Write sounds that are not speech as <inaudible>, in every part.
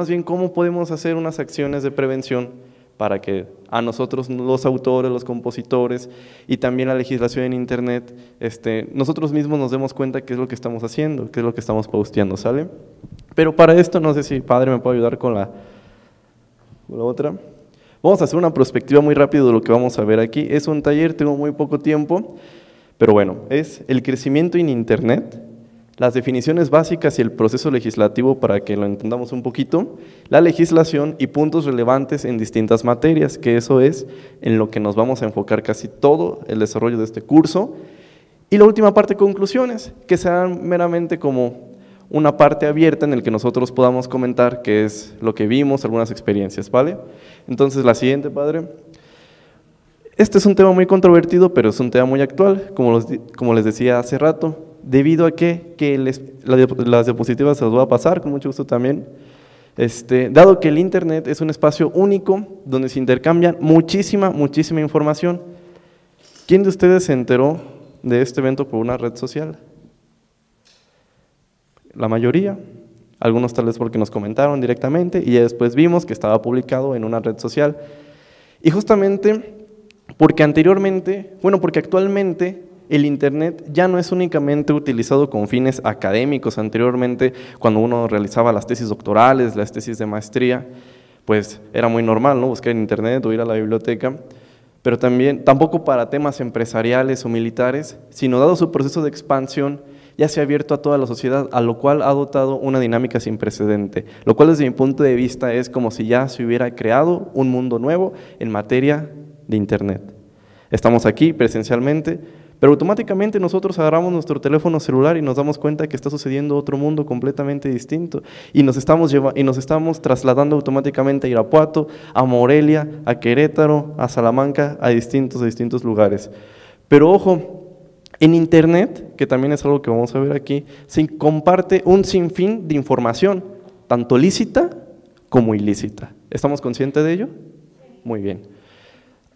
más bien cómo podemos hacer unas acciones de prevención para que a nosotros, los autores, los compositores y también la legislación en Internet, este, nosotros mismos nos demos cuenta qué es lo que estamos haciendo, qué es lo que estamos posteando, ¿sale? Pero para esto, no sé si padre me puede ayudar con la, con la otra. Vamos a hacer una perspectiva muy rápido de lo que vamos a ver aquí. Es un taller, tengo muy poco tiempo, pero bueno, es el crecimiento en Internet, las definiciones básicas y el proceso legislativo para que lo entendamos un poquito, la legislación y puntos relevantes en distintas materias, que eso es en lo que nos vamos a enfocar casi todo el desarrollo de este curso. Y la última parte, conclusiones, que serán meramente como una parte abierta en el que nosotros podamos comentar qué es lo que vimos, algunas experiencias, ¿vale? Entonces, la siguiente, padre. Este es un tema muy controvertido, pero es un tema muy actual, como, como les decía hace rato debido a que, que les, las diapositivas se las voy a pasar, con mucho gusto también, este, dado que el Internet es un espacio único donde se intercambian muchísima, muchísima información. ¿Quién de ustedes se enteró de este evento por una red social? La mayoría, algunos tal vez porque nos comentaron directamente y ya después vimos que estaba publicado en una red social. Y justamente porque anteriormente, bueno, porque actualmente el Internet ya no es únicamente utilizado con fines académicos. Anteriormente, cuando uno realizaba las tesis doctorales, las tesis de maestría, pues era muy normal ¿no? buscar en Internet o ir a la biblioteca, pero también, tampoco para temas empresariales o militares, sino dado su proceso de expansión, ya se ha abierto a toda la sociedad, a lo cual ha dotado una dinámica sin precedente, lo cual desde mi punto de vista es como si ya se hubiera creado un mundo nuevo en materia de Internet. Estamos aquí presencialmente, pero automáticamente nosotros agarramos nuestro teléfono celular y nos damos cuenta que está sucediendo otro mundo completamente distinto. Y nos estamos, y nos estamos trasladando automáticamente a Irapuato, a Morelia, a Querétaro, a Salamanca, a distintos, a distintos lugares. Pero ojo, en Internet, que también es algo que vamos a ver aquí, se comparte un sinfín de información, tanto lícita como ilícita. ¿Estamos conscientes de ello? Muy bien.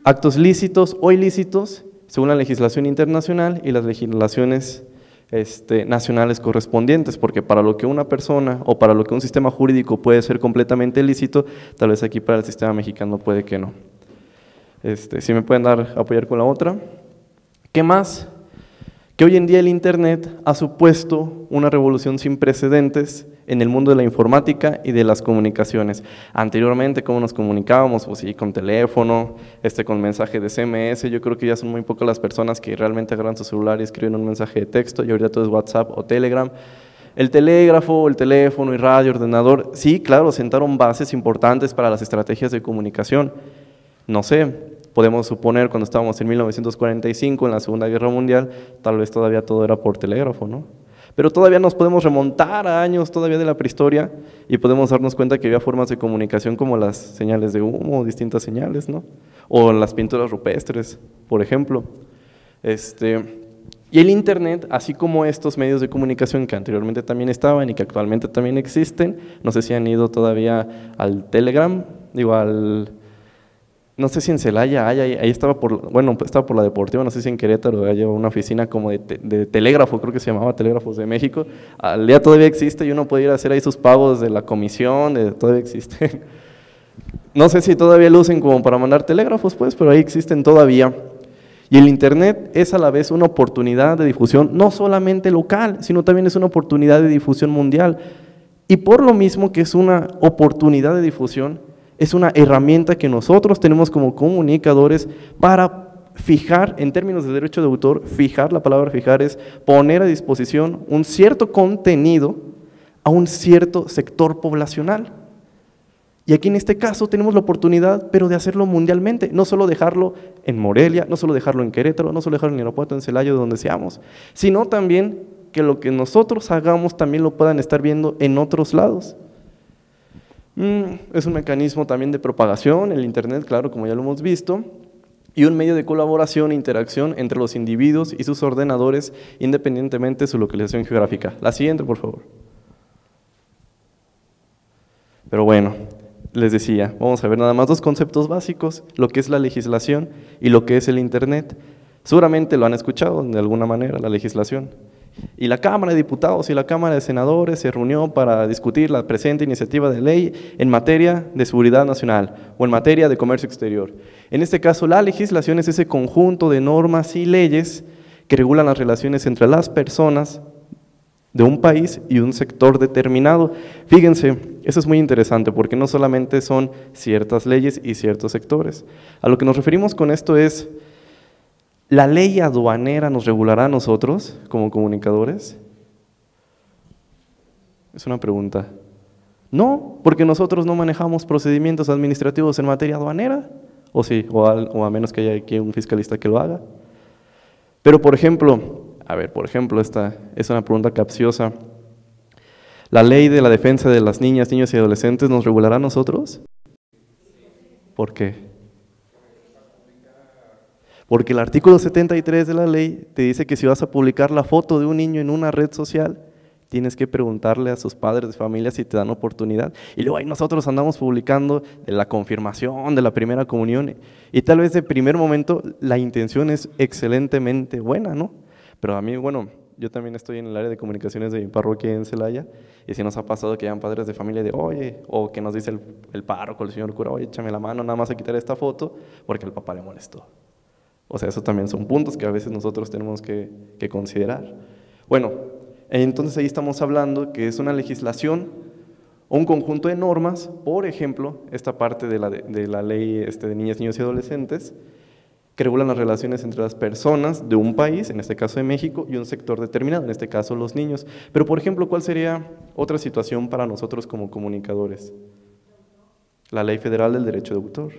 Actos lícitos o ilícitos según la legislación internacional y las legislaciones este, nacionales correspondientes, porque para lo que una persona o para lo que un sistema jurídico puede ser completamente lícito, tal vez aquí para el sistema mexicano puede que no. Este, si me pueden dar apoyar con la otra. ¿Qué más? Que hoy en día el Internet ha supuesto una revolución sin precedentes en el mundo de la informática y de las comunicaciones. Anteriormente, ¿cómo nos comunicábamos? Pues sí, con teléfono, este, con mensaje de SMS. Yo creo que ya son muy pocas las personas que realmente agarran su celular y escriben un mensaje de texto, y ahorita todo es WhatsApp o Telegram. El telégrafo, el teléfono y radio, ordenador, sí, claro, sentaron bases importantes para las estrategias de comunicación. No sé, podemos suponer cuando estábamos en 1945, en la Segunda Guerra Mundial, tal vez todavía todo era por telégrafo, ¿no? Pero todavía nos podemos remontar a años todavía de la prehistoria y podemos darnos cuenta que había formas de comunicación como las señales de humo, distintas señales, ¿no? O las pinturas rupestres, por ejemplo. Este, y el Internet, así como estos medios de comunicación que anteriormente también estaban y que actualmente también existen, no sé si han ido todavía al Telegram, digo, al no sé si en Celaya hay, ahí, estaba por, bueno, estaba por la deportiva, no sé si en Querétaro hay una oficina como de, telégrafo, creo que se llamaba Telégrafos de México. Al día todavía existe y uno puede ir a hacer ahí sus pagos de la comisión, de, todavía existe. <laughs> No sé si todavía lo usen como para mandar telégrafos, pues, pero ahí existen todavía. Y el Internet es a la vez una oportunidad de difusión, no solamente local, sino también es una oportunidad de difusión mundial. Y por lo mismo que es una oportunidad de difusión, es una herramienta que nosotros tenemos como comunicadores para fijar, en términos de derecho de autor, fijar, la palabra fijar es poner a disposición un cierto contenido a un cierto sector poblacional. Y aquí en este caso tenemos la oportunidad, pero de hacerlo mundialmente, no solo dejarlo en Morelia, no solo dejarlo en Querétaro, no solo dejarlo en Irapuato, en Celaya, donde seamos, sino también que lo que nosotros hagamos también lo puedan estar viendo en otros lados. Mm, es un mecanismo también de propagación, el Internet, claro, como ya lo hemos visto, y un medio de colaboración e interacción entre los individuos y sus ordenadores independientemente de su localización geográfica. La siguiente, por favor. Pero bueno, les decía, vamos a ver nada más dos conceptos básicos, lo que es la legislación y lo que es el Internet. Seguramente lo han escuchado de alguna manera, la legislación. Y la Cámara de Diputados y la Cámara de Senadores se reunió para discutir la presente iniciativa de ley en materia de seguridad nacional o en materia de comercio exterior. En este caso, la legislación es ese conjunto de normas y leyes que regulan las relaciones entre las personas de un país y un sector determinado. Fíjense, eso es muy interesante porque no solamente son ciertas leyes y ciertos sectores. A lo que nos referimos con esto es, ¿la ley aduanera nos regulará a nosotros como comunicadores? Es una pregunta. No, porque nosotros no manejamos procedimientos administrativos en materia aduanera, o sí, o, a menos que haya aquí un fiscalista que lo haga. Pero, por ejemplo, a ver, por ejemplo, esta es una pregunta capciosa. ¿La ley de la defensa de las niñas, niños y adolescentes nos regulará a nosotros? ¿Por qué? Porque el artículo 73 de la ley te dice que si vas a publicar la foto de un niño en una red social, tienes que preguntarle a sus padres de familia si te dan oportunidad. Y luego ahí nosotros andamos publicando la confirmación, de la primera comunión, y tal vez de primer momento la intención es excelentemente buena, ¿no? Pero a mí, bueno, yo también estoy en el área de comunicaciones de mi parroquia en Celaya, y si nos ha pasado que hayan padres de familia de, oye, o que nos dice el, el párroco, el señor cura, oye, échame la mano nada más a quitar esta foto, porque el papá le molestó. O sea, eso también son puntos que a veces nosotros tenemos que, considerar. Bueno, entonces ahí estamos hablando que es una legislación un conjunto de normas, por ejemplo, esta parte de la, de, la ley este, de niñas, niños y adolescentes, que regulan las relaciones entre las personas de un país, en este caso de México, y un sector determinado, en este caso los niños. Pero, por ejemplo, ¿cuál sería otra situación para nosotros como comunicadores? La Ley Federal del Derecho de Autor,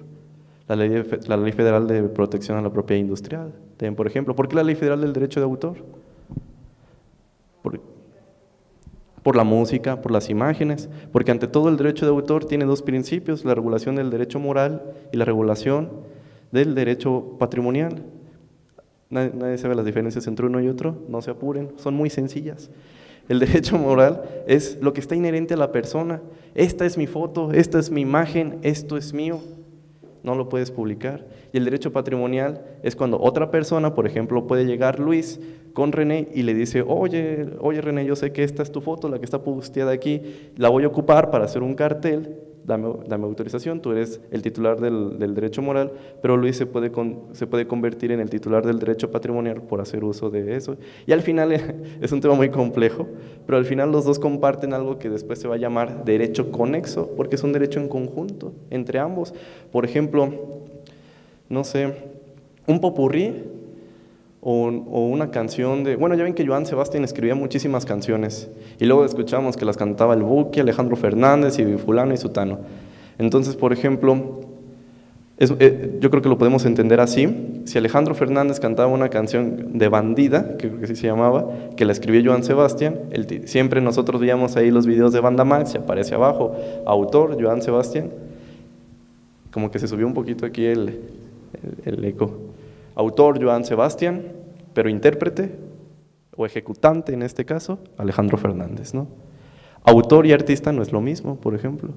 la Ley, la ley Federal de Protección a la Propiedad Industrial, por ejemplo. ¿Por qué la Ley Federal del Derecho de Autor? Por, por la música, por las imágenes, porque ante todo el derecho de autor tiene dos principios, la regulación del derecho moral y la regulación del derecho patrimonial. Nadie, sabe las diferencias entre uno y otro, no se apuren, son muy sencillas. El derecho <laughs> moral es lo que está inherente a la persona. Esta es mi foto, esta es mi imagen, esto es mío. No lo puedes publicar. Y el derecho patrimonial es cuando otra persona, por ejemplo, puede llegar Luis con René y le dice, oye, oye René, yo sé que esta es tu foto, la que está posteada aquí, la voy a ocupar para hacer un cartel dame, autorización, tú eres el titular del, derecho moral, pero Luis se puede, se puede convertir en el titular del derecho patrimonial por hacer uso de eso. Y al final <laughs> es un tema muy complejo, pero al final los dos comparten algo que después se va a llamar derecho conexo, porque es un derecho en conjunto entre ambos. Por ejemplo, no sé, un popurrí o, una canción de... Bueno, ya ven que Joan Sebastián escribía muchísimas canciones y luego escuchamos que las cantaba el Buque, Alejandro Fernández y fulano y sutano. Entonces, por ejemplo, eh, yo creo que lo podemos entender así. Si Alejandro Fernández cantaba una canción de bandida, que creo que así se llamaba, que la escribió Joan Sebastián, siempre nosotros veíamos ahí los videos de Banda Max y aparece abajo, autor Joan Sebastián. Como que se subió un poquito aquí el, el eco. Autor Joan Sebastián, pero intérprete o ejecutante en este caso, Alejandro Fernández. ¿no? Autor y artista no es lo mismo, por ejemplo.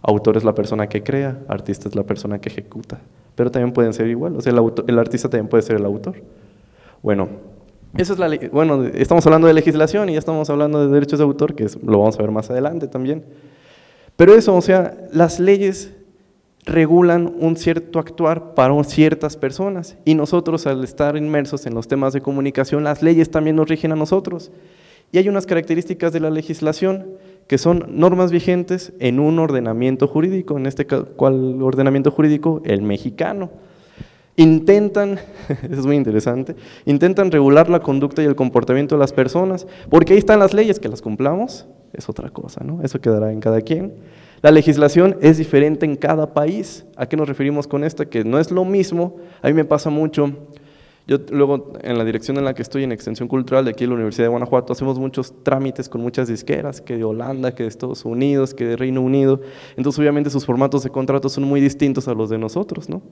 Autor es la persona que crea, artista es la persona que ejecuta, pero también pueden ser igual, o sea, el, artista también puede ser el autor. Bueno, eso es la bueno, estamos hablando de legislación y ya estamos hablando de derechos de autor, que lo vamos a ver más adelante también. Pero eso, o sea, las leyes regulan un cierto actuar para ciertas personas y nosotros al estar inmersos en los temas de comunicación, las leyes también nos rigen a nosotros. Y hay unas características de la legislación que son normas vigentes en un ordenamiento jurídico, en este cual ordenamiento jurídico, el mexicano. Intentan, <laughs> es muy interesante, intentan regular la conducta y el comportamiento de las personas, porque ahí están las leyes, que las cumplamos, es otra cosa, ¿no? Eso quedará en cada quien. La legislación es diferente en cada país. ¿A qué nos referimos con esto? Que no es lo mismo. A mí me pasa mucho. Yo luego en la dirección en la que estoy en Extensión Cultural de aquí en la Universidad de Guanajuato hacemos muchos trámites con muchas disqueras, que de Holanda, que de Estados Unidos, que de Reino Unido. Entonces obviamente sus formatos de contrato son muy distintos a los de nosotros, ¿no?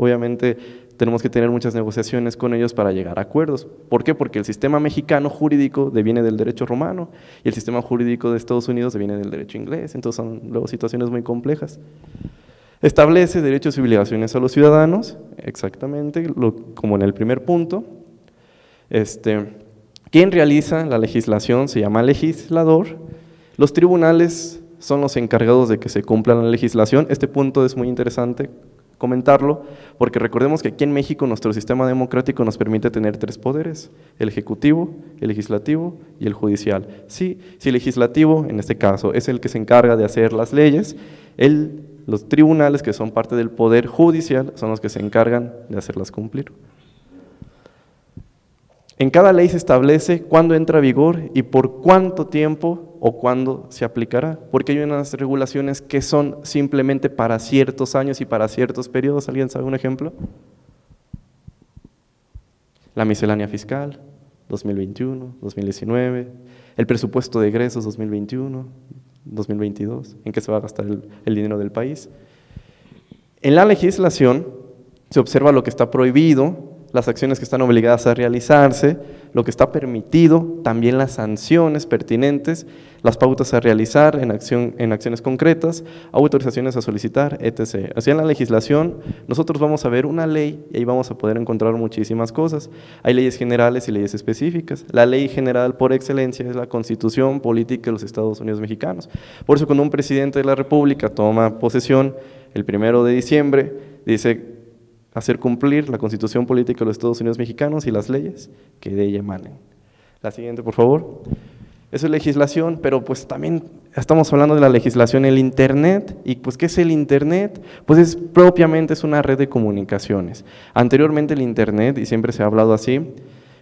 Obviamente tenemos que tener muchas negociaciones con ellos para llegar a acuerdos. ¿Por qué? Porque el sistema mexicano jurídico deviene del derecho romano y el sistema jurídico de Estados Unidos deviene del derecho inglés. Entonces son luego situaciones muy complejas. Establece derechos y obligaciones a los ciudadanos, exactamente, como en el primer punto. Este, ¿Quién realiza la legislación? Se llama legislador. Los tribunales son los encargados de que se cumpla la legislación. Este punto es muy interesante comentarlo, porque recordemos que aquí en México nuestro sistema democrático nos permite tener tres poderes, el ejecutivo, el legislativo y el judicial. Si el legislativo, en este caso, es el que se encarga de hacer las leyes, el, los tribunales, que son parte del poder judicial, son los que se encargan de hacerlas cumplir. En cada ley se establece cuándo entra a vigor y por cuánto tiempo o cuándo se aplicará, porque hay unas regulaciones que son simplemente para ciertos años y para ciertos periodos. ¿Alguien sabe un ejemplo? La miscelánea fiscal, 2021, 2019, el presupuesto de egresos 2021, 2022, en qué se va a gastar el, el dinero del país. En la legislación se observa lo que está prohibido las acciones que están obligadas a realizarse, lo que está permitido, también las sanciones pertinentes, las pautas a realizar en, acción, en acciones concretas, autorizaciones a solicitar, etc. Así en la legislación nosotros vamos a ver una ley y ahí vamos a poder encontrar muchísimas cosas. Hay leyes generales y leyes específicas. La ley general por excelencia es la Constitución Política de los Estados Unidos Mexicanos. Por eso cuando un presidente de la República toma posesión el primero de diciembre, dice hacer cumplir la constitución política de los Estados Unidos mexicanos y las leyes que de ella emanen. La siguiente, por favor. Eso es legislación, pero pues también estamos hablando de la legislación el Internet. ¿Y pues qué es el Internet? Pues es propiamente es una red de comunicaciones. Anteriormente el Internet, y siempre se ha hablado así,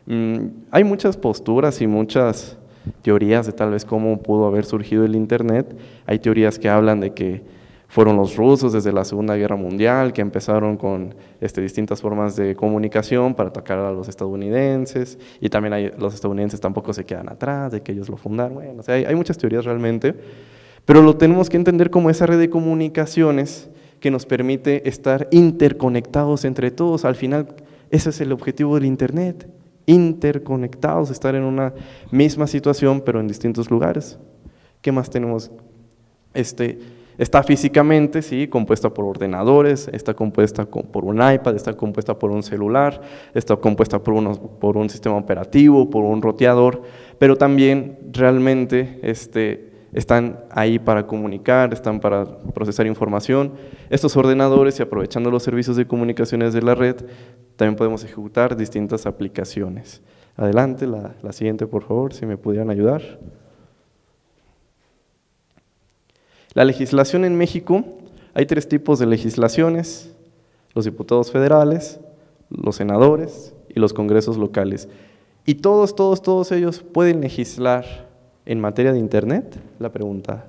mm, hay muchas posturas y muchas teorías de tal vez cómo pudo haber surgido el Internet. Hay teorías que hablan de que fueron los rusos desde la Segunda Guerra Mundial que empezaron con este, distintas formas de comunicación para atacar a los estadounidenses y también los estadounidenses tampoco se quedan atrás de que ellos lo fundaron. Bueno, hay, hay muchas teorías realmente, pero lo tenemos que entender como esa red de comunicaciones que nos permite estar interconectados entre todos. Al final, ese es el objetivo del Internet, interconectados, estar en una misma situación, pero en distintos lugares. ¿Qué más tenemos? Este, Está físicamente, sí, compuesta por ordenadores, está compuesta por un iPad, está compuesta por un celular, está compuesta por, unos, por un sistema operativo, por un roteador, pero también realmente este, están ahí para comunicar, están para procesar información. Estos ordenadores y aprovechando los servicios de comunicaciones de la red, también podemos ejecutar distintas aplicaciones. Adelante, la, la siguiente por favor, si me pudieran ayudar. La legislación en México, hay tres tipos de legislaciones, los diputados federales, los senadores y los congresos locales. ¿Y todos, todos, todos ellos pueden legislar en materia de Internet? La pregunta.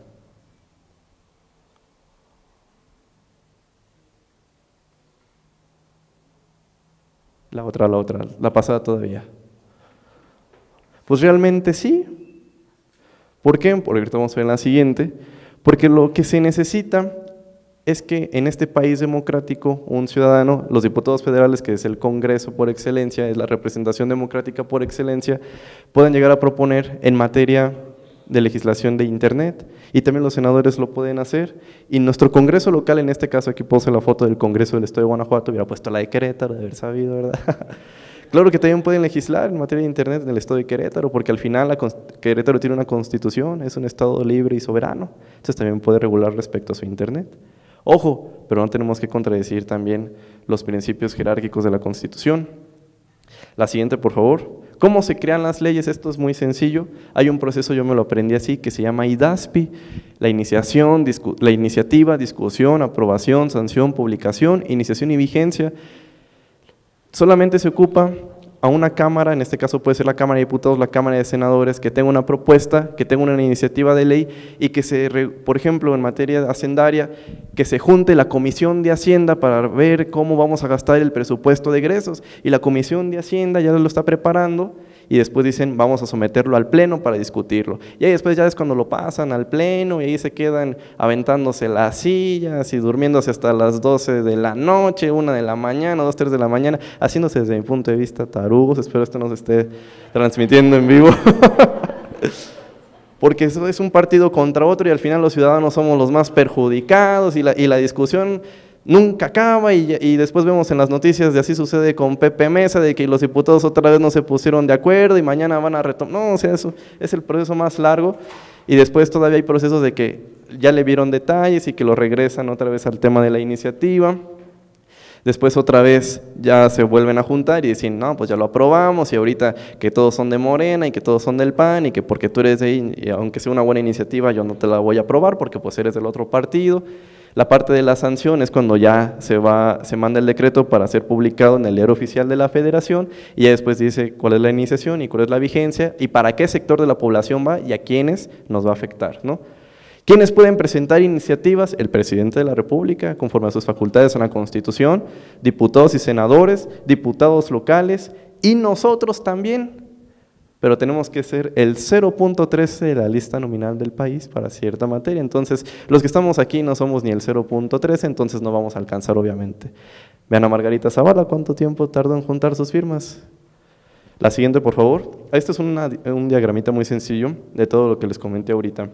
La otra, la otra, la pasada todavía. Pues realmente sí. ¿Por qué? Porque ahorita vamos a ver en la siguiente. Porque lo que se necesita es que en este país democrático un ciudadano, los diputados federales, que es el Congreso por excelencia, es la representación democrática por excelencia, puedan llegar a proponer en materia de legislación de Internet y también los senadores lo pueden hacer y nuestro Congreso local, en este caso aquí puse la foto del Congreso del Estado de Guanajuato, hubiera puesto la de Querétaro, de haber sabido, ¿verdad? <laughs> Claro que también pueden legislar en materia de Internet en el estado de Querétaro, porque al final Querétaro tiene una constitución, es un estado libre y soberano, entonces también puede regular respecto a su Internet. Ojo, pero no tenemos que contradecir también los principios jerárquicos de la Constitución. La siguiente, por favor. ¿Cómo se crean las leyes? Esto es muy sencillo. Hay un proceso, yo me lo aprendí así, que se llama IDASPI, la iniciación, la iniciativa, discusión, aprobación, sanción, publicación, iniciación y vigencia solamente se ocupa a una Cámara, en este caso puede ser la Cámara de Diputados, la Cámara de Senadores, que tenga una propuesta, que tenga una iniciativa de ley y que se, por ejemplo, en materia hacendaria, que se junte la Comisión de Hacienda para ver cómo vamos a gastar el presupuesto de egresos. Y la Comisión de Hacienda ya lo está preparando y después dicen vamos a someterlo al pleno para discutirlo. Y ahí después ya es cuando lo pasan al pleno y ahí se quedan aventándose las sillas y durmiéndose hasta las 12 de la noche, una de la mañana, dos, tres de la mañana, haciéndose desde mi punto de vista tarugos. Espero esto no se esté transmitiendo en vivo. <laughs> Porque eso es un partido contra otro y al final los ciudadanos somos los más perjudicados y la, y la discusión nunca acaba y, después vemos en las noticias de así sucede con Pepe Mesa, de que los diputados otra vez no se pusieron de acuerdo y mañana van a retomar. No, o sea, eso es el proceso más largo y después todavía hay procesos de que ya le vieron detalles y que lo regresan otra vez al tema de la iniciativa. Después otra vez ya se vuelven a juntar y dicen, no, pues ya lo aprobamos y ahorita que todos son de Morena y que todos son del PAN y que porque tú eres de y aunque sea una buena iniciativa, yo no te la voy a aprobar porque pues eres del otro partido. La parte de la sanción es cuando ya se, va, se manda el decreto para ser publicado en el diario oficial de la federación y después dice cuál es la iniciación y cuál es la vigencia y para qué sector de la población va y a quiénes nos va a afectar. ¿no? ¿Quiénes pueden presentar iniciativas? El presidente de la República, conforme a sus facultades en la Constitución, diputados y senadores, diputados locales y nosotros también pero tenemos que ser el 0.13 de la lista nominal del país para cierta materia. Entonces, los que estamos aquí no somos ni el 0.13, entonces no vamos a alcanzar, obviamente. Vean a Margarita Zavala, ¿cuánto tiempo tardó en juntar sus firmas? La siguiente, por favor. Este es un diagramita muy sencillo de todo lo que les comenté ahorita.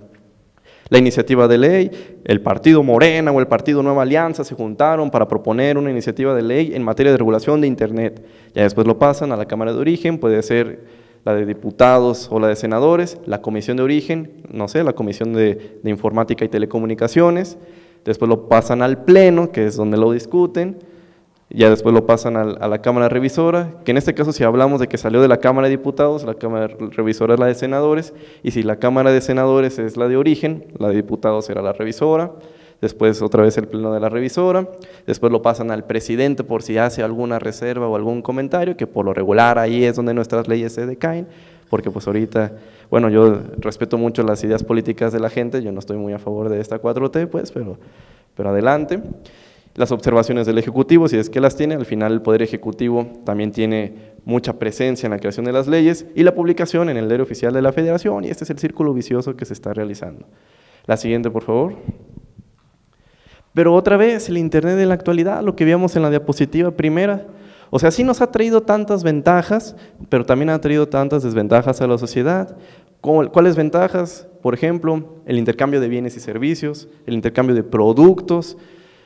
La iniciativa de ley, el partido Morena o el partido Nueva Alianza se juntaron para proponer una iniciativa de ley en materia de regulación de Internet. Ya después lo pasan a la Cámara de Origen, puede ser la de diputados o la de senadores, la comisión de origen, no sé, la comisión de, informática y telecomunicaciones, después lo pasan al pleno, que es donde lo discuten, ya después lo pasan a la Cámara Revisora, que en este caso si hablamos de que salió de la Cámara de Diputados, la Cámara Revisora es la de Senadores, y si la Cámara de Senadores es la de origen, la de Diputados será la Revisora, después otra vez el pleno de la revisora, después lo pasan al presidente por si hace alguna reserva o algún comentario, que por lo regular ahí es donde nuestras leyes se decaen, porque pues ahorita, bueno, yo respeto mucho las ideas políticas de la gente, yo no estoy muy a favor de esta 4T, pues, pero, pero adelante. Las observaciones del Ejecutivo, si es que las tiene, al final el Poder Ejecutivo también tiene mucha presencia en la creación de las leyes y la publicación en el diario oficial de la Federación, y este es el círculo vicioso que se está realizando. La siguiente, por favor. Pero otra vez, el Internet de la actualidad, lo que vimos en la diapositiva primera, o sea, sí nos ha traído tantas ventajas, pero también ha traído tantas desventajas a la sociedad. ¿Cuáles ventajas? Por ejemplo, el intercambio de bienes y servicios, el intercambio de productos,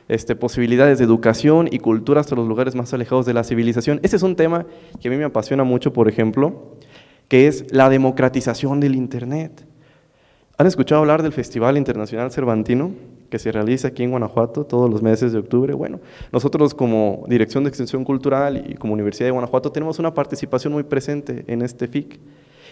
este, posibilidades de educación y cultura hasta los lugares más alejados de la civilización. Ese es un tema que a mí me apasiona mucho, por ejemplo, que es la democratización del Internet. ¿Han escuchado hablar del Festival Internacional Cervantino? Que se realiza aquí en Guanajuato todos los meses de octubre. Bueno, nosotros como Dirección de Extensión Cultural y como Universidad de Guanajuato tenemos una participación muy presente en este FIC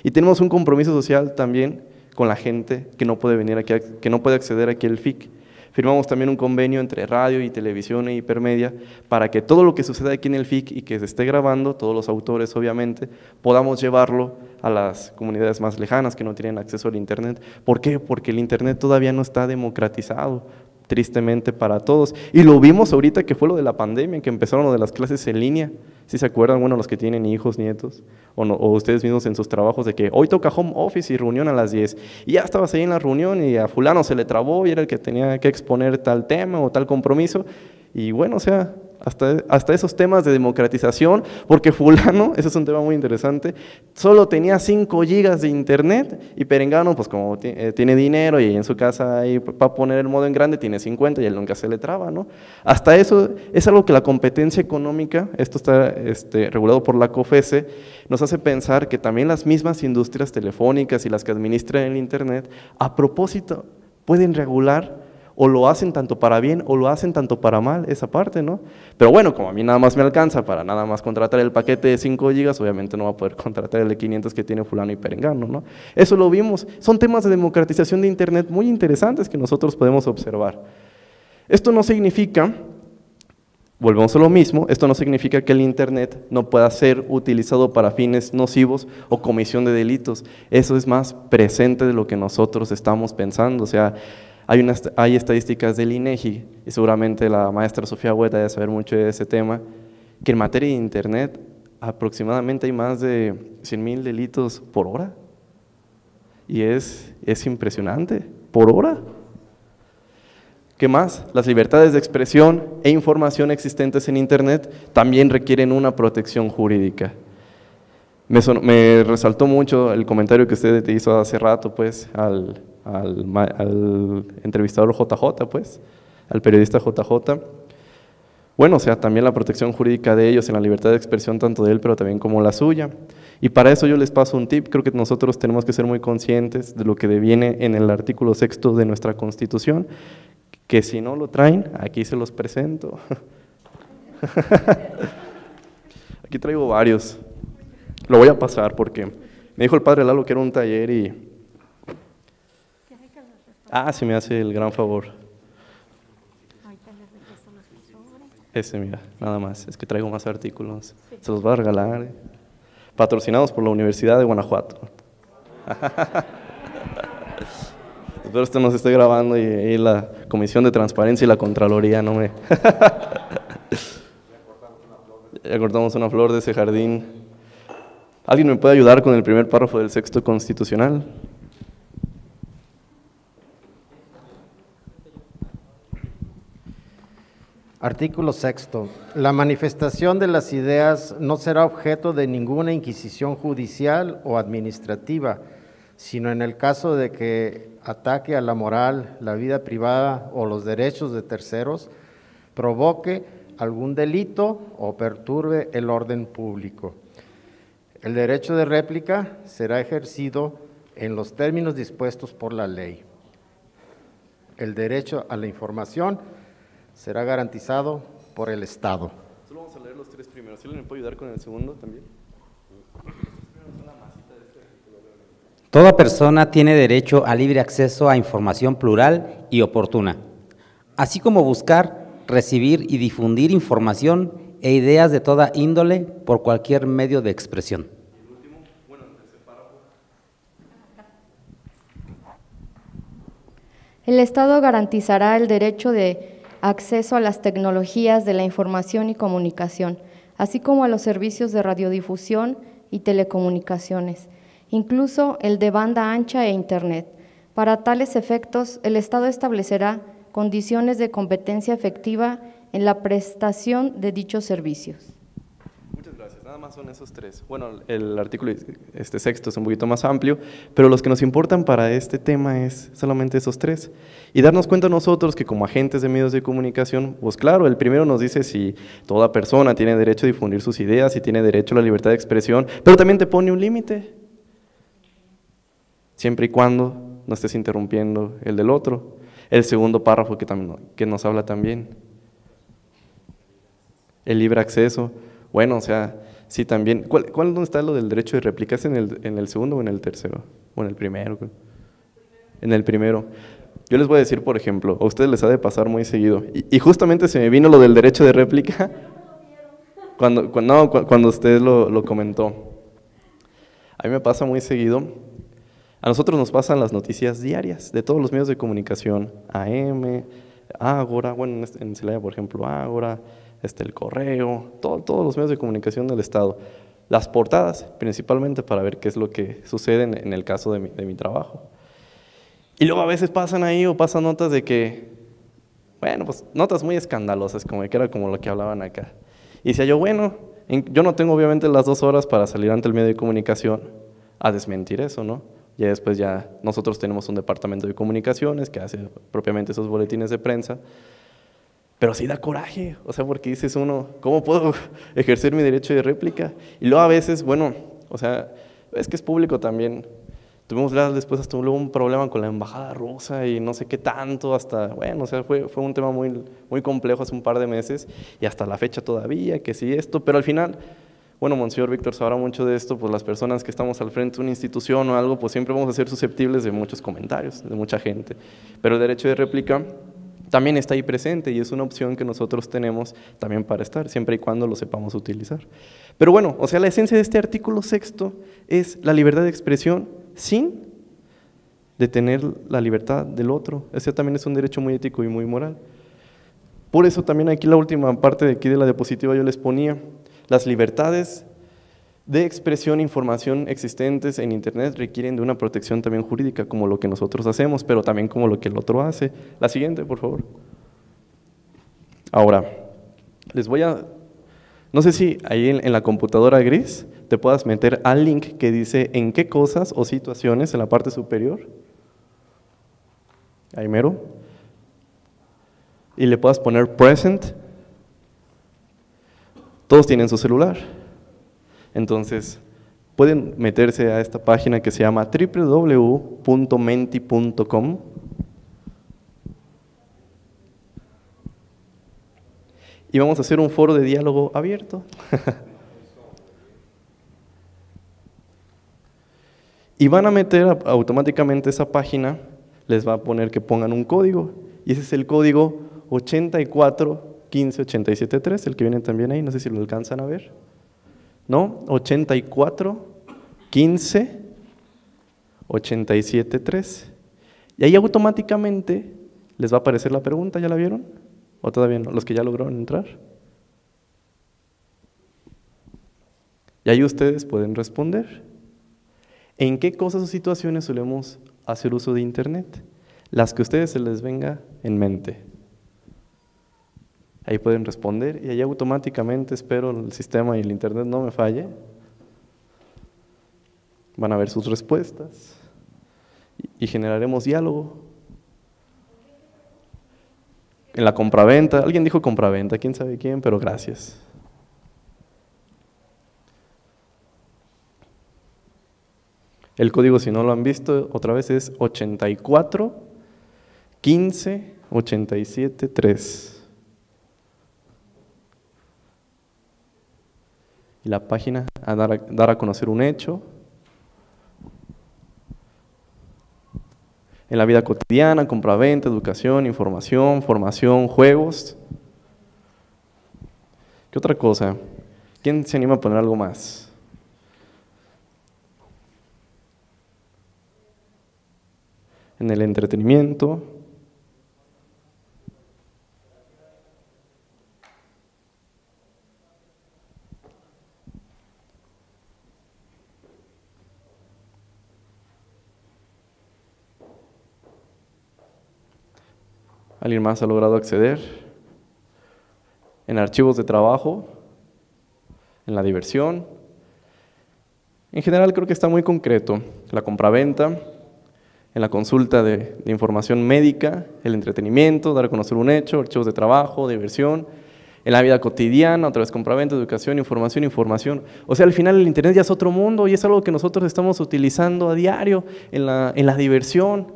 y tenemos un compromiso social también con la gente que no puede venir aquí, que no puede acceder aquí al FIC. Firmamos también un convenio entre radio y televisión e hipermedia para que todo lo que suceda aquí en el FIC y que se esté grabando, todos los autores obviamente, podamos llevarlo a las comunidades más lejanas que no tienen acceso al Internet. ¿Por qué? Porque el Internet todavía no está democratizado, tristemente para todos. Y lo vimos ahorita que fue lo de la pandemia, que empezaron lo de las clases en línea. Si se acuerdan, bueno, los que tienen hijos, nietos, o, o, ustedes mismos en sus trabajos, de que hoy toca home office y reunión a las 10. Y ya estabas ahí en la reunión y a fulano se le trabó y era el que tenía que exponer tal tema o tal compromiso. Y bueno, o sea, hasta, esos temas de democratización, porque fulano, <laughs> ese es un tema muy interesante, solo tenía 5 gigas de internet y Perengano, pues como eh, tiene dinero y en su casa ahí para poner el modo en grande tiene 50 y él nunca se le traba, ¿no? Hasta eso es algo que la competencia económica, esto está este, regulado por la COFESE, nos hace pensar que también las mismas industrias telefónicas y las que administran el internet, a propósito, pueden regular o lo hacen tanto para bien o lo hacen tanto para mal, esa parte, ¿no? Pero bueno, como a mí nada más me alcanza para nada más contratar el paquete de 5 gigas, obviamente no va a poder <laughs> contratar el de 500 que tiene fulano y perengano, ¿no? Eso lo vimos. Son temas de democratización de Internet muy interesantes que nosotros podemos observar. Esto no significa, volvemos a lo mismo, esto no significa que el Internet no pueda ser utilizado para fines nocivos o comisión de delitos. Eso es más presente de lo que nosotros estamos pensando, o sea, hay, hay estadísticas del INEGI, y seguramente la maestra Sofía Hueta debe saber mucho de ese tema, que en materia de Internet aproximadamente hay más de 100 mil delitos por hora. Y es, es impresionante, por hora. ¿Qué más? Las libertades de expresión e información existentes en Internet también requieren una protección jurídica. Me, me resaltó mucho el comentario que usted hizo hace rato, pues, al, al, entrevistador JJ, pues, al periodista JJ, bueno, o sea, también la protección jurídica de ellos en la libertad de expresión tanto de él, pero también como la suya. Y para eso yo les paso un tip, creo que nosotros tenemos que ser muy conscientes de lo que deviene en el artículo sexto de nuestra Constitución, que si no lo traen, aquí se los presento. <laughs> aquí traigo varios. Lo voy a pasar porque me dijo el padre Lalo que era un taller y... Ah, si me hace el gran favor. Ese, mira, nada más. Es que traigo más artículos. Se los voy a regalar. Eh. Patrocinados por la Universidad de Guanajuato. <laughs> Espero esto nos esté grabando y, la Comisión de Transparencia y la Contraloría no me... <laughs> ya cortamos una flor de ese jardín. ¿Alguien me puede ayudar con el primer párrafo del sexto constitucional? Artículo sexto. La manifestación de las ideas no será objeto de ninguna inquisición judicial o administrativa, sino en el caso de que ataque a la moral, la vida privada o los derechos de terceros, provoque algún delito o perturbe el orden público. El derecho de réplica será ejercido en los términos dispuestos por la ley. El derecho a la información será garantizado por el Estado. Solo vamos a leer los tres primeros. ¿Sí me puede ayudar con el segundo también? Toda persona tiene derecho a libre acceso a información plural y oportuna, así como buscar, recibir y difundir información e ideas de toda índole por cualquier medio de expresión. El Estado garantizará el derecho de acceso a las tecnologías de la información y comunicación, así como a los servicios de radiodifusión y telecomunicaciones, incluso el de banda ancha e Internet. Para tales efectos, el Estado establecerá condiciones de competencia efectiva en la prestación de dichos servicios más son esos tres. Bueno, el artículo este sexto es un poquito más amplio, pero los que nos importan para este tema es solamente esos tres. Y darnos cuenta nosotros que como agentes de medios de comunicación, pues claro, el primero nos dice si toda persona tiene derecho a difundir sus ideas, si tiene derecho a la libertad de expresión, pero también te pone un límite, siempre y cuando no estés interrumpiendo el del otro. El segundo párrafo que, también, que nos habla también. El libre acceso. Bueno, o sea, Sí, también. ¿Cuál, cuál dónde está lo del derecho de réplica? ¿Es en el, en el segundo o en el tercero? ¿O en el primero? En el primero. Yo les voy a decir, por ejemplo, a ustedes les ha de pasar muy seguido, y, justamente se me vino lo del derecho de réplica <laughs> cuando, cuando, cuando usted lo, lo comentó. A mí me pasa muy seguido. A nosotros nos pasan las noticias diarias de todos los medios de comunicación, AM, Ágora, bueno, en Celaya, por ejemplo, Ágora, este, el correo, todos los medios de comunicación del Estado. Las portadas, principalmente para ver qué es lo que sucede en, el caso de mi, de mi, trabajo. Y luego a veces pasan ahí o pasan notas de que, bueno, pues notas muy escandalosas, como que era como lo que hablaban acá. Y decía yo, bueno, yo no tengo obviamente las dos horas para salir ante el medio de comunicación a desmentir eso, ¿no? Y después ya nosotros tenemos un departamento de comunicaciones que hace propiamente esos boletines de prensa pero sí da coraje, o sea, porque dices uno, ¿cómo puedo <laughs> ejercer mi derecho de réplica? Y luego a veces, bueno, o sea, es que es público también. Tuvimos después hasta luego un problema con la embajada rusa y no sé qué tanto, hasta, bueno, o sea, fue, fue un tema muy, muy complejo hace un par de meses y hasta la fecha todavía, que sí esto, pero al final, bueno, Monseñor Víctor sabrá mucho de esto, pues las personas que estamos al frente de una institución o algo, pues siempre vamos a ser susceptibles de muchos comentarios, de mucha gente. Pero el derecho de réplica también está ahí presente y es una opción que nosotros tenemos también para estar, siempre y cuando lo sepamos utilizar. Pero bueno, o sea, la esencia de este artículo sexto es la libertad de expresión sin detener la libertad del otro. Ese también es un derecho muy ético y muy moral. Por eso también aquí la última parte de aquí de la diapositiva yo les ponía, las libertades de expresión e información existentes en Internet requieren de una protección también jurídica, como lo que nosotros hacemos, pero también como lo que el otro hace. La siguiente, por favor. Ahora, les voy a... No sé si ahí en, la computadora gris te puedas meter al link que dice en qué cosas o situaciones en la parte superior. Ahí mero. Y le puedas poner present Todos tienen su celular. Entonces, pueden meterse a esta página que se llama www.menti.com. Y vamos a hacer un foro de diálogo abierto. <laughs> y van a meter automáticamente esa página, les va a poner que pongan un código. Y ese es el código 8415873, el que viene también ahí, no sé si lo alcanzan a ver. ¿No? 84 15 87 3. Y ahí automáticamente les va a aparecer la pregunta, ¿ya la vieron? ¿O todavía no? Los que ya lograron entrar. Y ahí ustedes pueden responder. ¿En qué cosas o situaciones solemos hacer uso de Internet? Las que a ustedes se les venga en mente. Ahí pueden responder y ahí automáticamente espero el sistema y el Internet no me falle. Van a ver sus respuestas y generaremos diálogo. En la compraventa, alguien dijo compraventa, quién sabe quién, pero gracias. El código, si no lo han visto, otra vez es 84 15 87 3. Y la página a dar, a dar a conocer un hecho. En la vida cotidiana, compraventa, educación, información, formación, juegos. ¿Qué otra cosa? ¿Quién se anima a poner algo más? en el entretenimiento. ¿Alguien más ha logrado acceder? En archivos de trabajo, en la diversión. En general creo que está muy concreto. La compraventa, en la consulta de, información médica, el entretenimiento, dar a conocer un hecho, archivos de trabajo, diversión, en la vida cotidiana, otra vez compraventa, educación, información, información. O sea, al final el Internet ya es otro mundo y es algo que nosotros estamos utilizando a diario en la, en la diversión.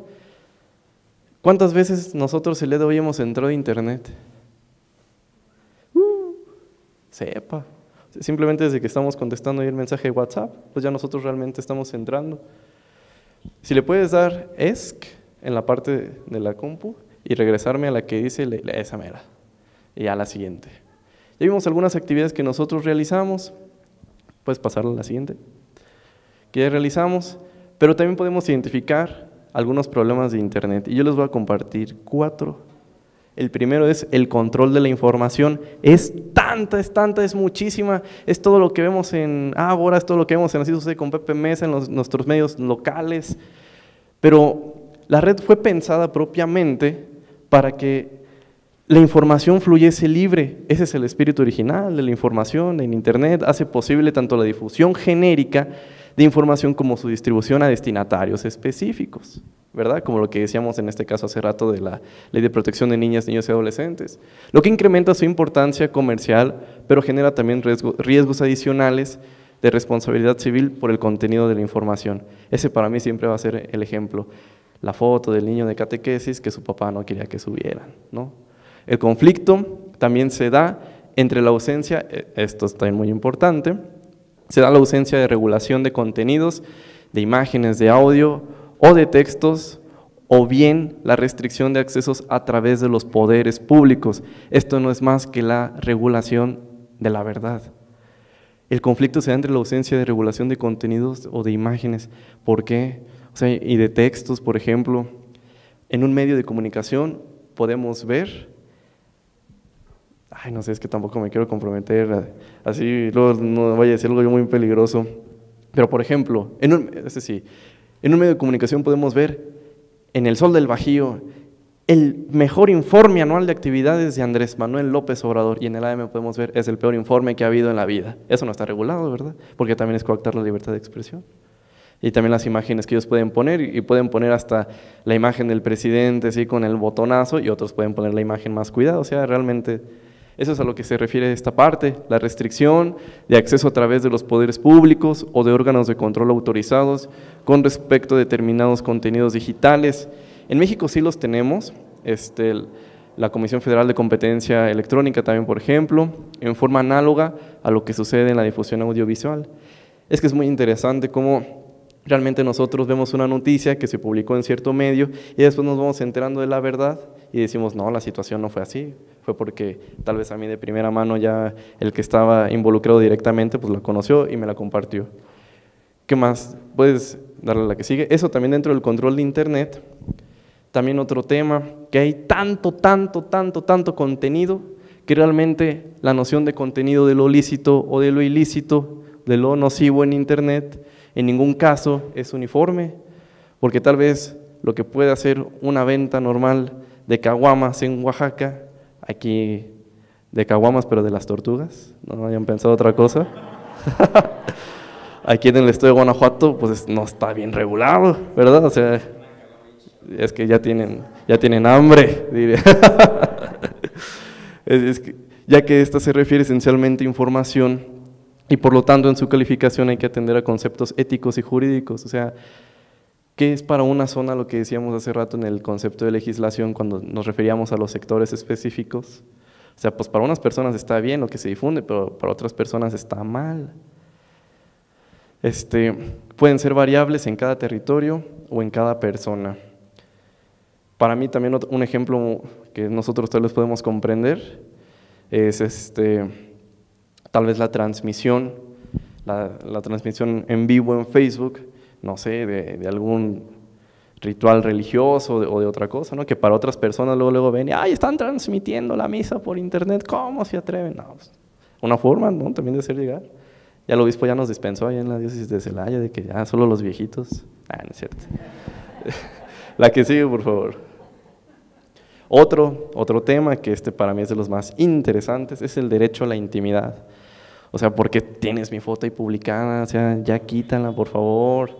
¿Cuántas veces nosotros el día de hoy hemos entrado a Internet? Uh, sepa. Simplemente desde que estamos contestando ahí el mensaje de WhatsApp, pues ya nosotros realmente estamos entrando. Si le puedes dar ESC en la parte de la compu y regresarme a la que dice esa mera y a la siguiente. Ya vimos algunas actividades que nosotros realizamos. Puedes pasar a la siguiente. Que realizamos, pero también podemos identificar algunos problemas de Internet. Y yo les voy a compartir cuatro. El primero es el control de la información. Es tanta, es tanta, es muchísima. Es todo lo que vemos en Ágora, es todo lo que vemos en Así con Pepe Mesa, en nuestros medios locales. Pero la red fue pensada propiamente para que la información fluyese libre. Ese es el espíritu original de la información en Internet. Hace posible tanto la difusión genérica de información como su distribución a destinatarios específicos, ¿verdad? Como lo que decíamos en este caso hace rato de la Ley de Protección de Niñas, Niños y Adolescentes. Lo que incrementa su importancia comercial, pero genera también riesgos adicionales de responsabilidad civil por el contenido de la información. Ese para mí siempre va a ser el ejemplo. La foto del niño de catequesis que su papá no quería que subieran, ¿no? El conflicto también se da entre la ausencia, e, esto está muy importante, se da la ausencia de regulación de contenidos, de imágenes, de audio o de textos, o bien la restricción de accesos a través de los poderes públicos. Esto no es más que la regulación de la verdad. El conflicto se da entre la ausencia de regulación de contenidos o de imágenes. ¿Por qué? O sea, y de textos, por ejemplo. En un medio de comunicación podemos ver ay, no sé, es que tampoco me quiero comprometer, así luego no vaya a decir algo muy peligroso. Pero, por ejemplo, en un, sí, en un medio de comunicación podemos ver en el Sol del Bajío el mejor informe anual de actividades de Andrés Manuel López Obrador y en el AM podemos ver es el peor informe que ha habido en la vida. Eso no está regulado, ¿verdad? Porque también es coactar la libertad de expresión. Y también las imágenes que ellos pueden poner y pueden poner hasta la imagen del presidente así con el botonazo y otros pueden poner la imagen más cuidada. O sea, realmente Eso es a lo que se refiere esta parte, la restricción de acceso a través de los poderes públicos o de órganos de control autorizados con respecto a determinados contenidos digitales. En México sí los tenemos, este, la Comisión Federal de Competencia Electrónica también, por ejemplo, en forma análoga a lo que sucede en la difusión audiovisual. Es que es muy interesante cómo realmente nosotros vemos una noticia que se publicó en cierto medio y después nos vamos enterando de la verdad y decimos, no, la situación no fue así, fue porque tal vez a mí de primera mano ya el que estaba involucrado directamente pues la conoció y me la compartió. ¿Qué más? Puedes darle a la que sigue. Eso también dentro del control de Internet. También otro tema, que hay tanto, tanto, tanto, tanto contenido que realmente la noción de contenido de lo lícito o de lo ilícito, de lo nocivo en Internet, en ningún caso es uniforme, porque tal vez lo que puede hacer una venta normal de caguamas en Oaxaca, aquí de caguamas pero de las tortugas, no hayan pensado otra cosa. <laughs> aquí en el estado de Guanajuato pues no está bien regulado, ¿verdad? O sea, es que ya tienen, ya tienen hambre, <laughs> diría. <laughs> ya que esta se refiere esencialmente a información y por lo tanto en su calificación hay que atender a conceptos éticos y jurídicos, o sea, ¿Qué es para una zona lo que decíamos hace rato en el concepto de legislación cuando nos referíamos a los sectores específicos? O sea, pues para unas personas está bien lo que se difunde, pero para otras personas está mal. Este, pueden ser variables en cada territorio o en cada persona. Para mí también un ejemplo que nosotros tal vez podemos comprender es este, tal vez la transmisión, la, transmisión en vivo en Facebook, no sé, de, algún ritual religioso o de, otra cosa, ¿no? Que para otras personas luego, luego ven y, ay, están transmitiendo la misa por internet, ¿cómo se atreven? No, pues, una forma, ¿no? También de hacer llegar. Ya el obispo ya nos dispensó ahí en la diócesis de Celaya de que ya solo los viejitos. Ah, no es cierto. <laughs> la que sigue, por favor. Otro, otro tema que este para mí es de los más interesantes es el derecho a la intimidad. O sea, ¿por qué tienes mi foto ahí publicada? O sea, ya quítala, por favor.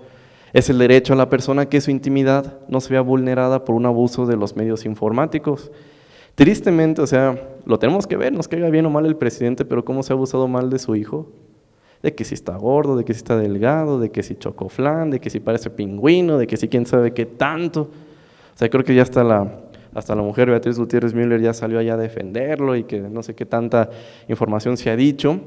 Es el derecho a la persona que su intimidad no se vea vulnerada por un abuso de los medios informáticos. Tristemente, o sea, lo tenemos que ver, nos caiga bien o mal el presidente, pero cómo se ha abusado mal de su hijo. De que si está gordo, de que si está delgado, de que si chocoflán, de que si parece pingüino, de que si quién sabe qué tanto. O sea, creo que ya hasta la, hasta la mujer Beatriz Gutiérrez Müller ya salió allá a defenderlo y que no sé qué tanta información se ha dicho.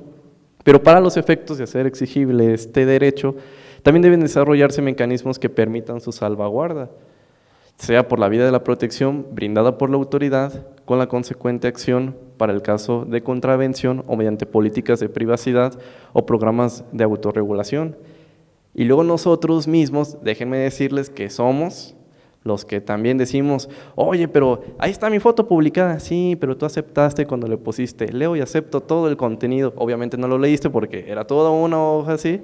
Pero para los efectos de hacer exigible este derecho, también deben desarrollarse mecanismos que permitan su salvaguarda, sea por la vía de la protección brindada por la autoridad, con la consecuente acción para el caso de contravención o mediante políticas de privacidad o programas de autorregulación. Y luego nosotros mismos, déjenme decirles que somos los que también decimos, oye, pero ahí está mi foto publicada, sí, pero tú aceptaste cuando le pusiste, leo y acepto todo el contenido, obviamente no lo leíste porque era toda una hoja así,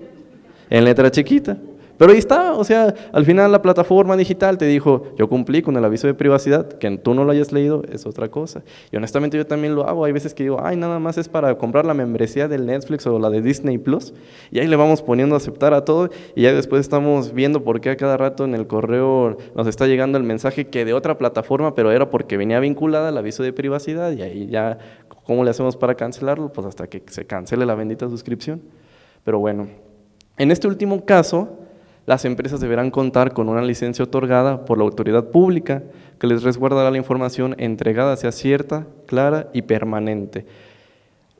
en letra chiquita. Pero ahí está, o sea, al final la plataforma digital te dijo, yo cumplí con el aviso de privacidad, que tú no lo hayas leído es otra cosa. Y honestamente yo también lo hago, hay veces que digo, ay, nada más es para comprar la membresía del Netflix o la de Disney Plus, y ahí le vamos poniendo a aceptar a todo, y ya después estamos viendo por qué a cada rato en el correo nos está llegando el mensaje que de otra plataforma, pero era porque venía vinculada al aviso de privacidad, y ahí ya, ¿cómo le hacemos para cancelarlo? Pues hasta que se cancele la bendita suscripción. Pero bueno, en este último caso, las empresas deberán contar con una licencia otorgada por la autoridad pública que les resguardará la información entregada sea cierta, clara y permanente.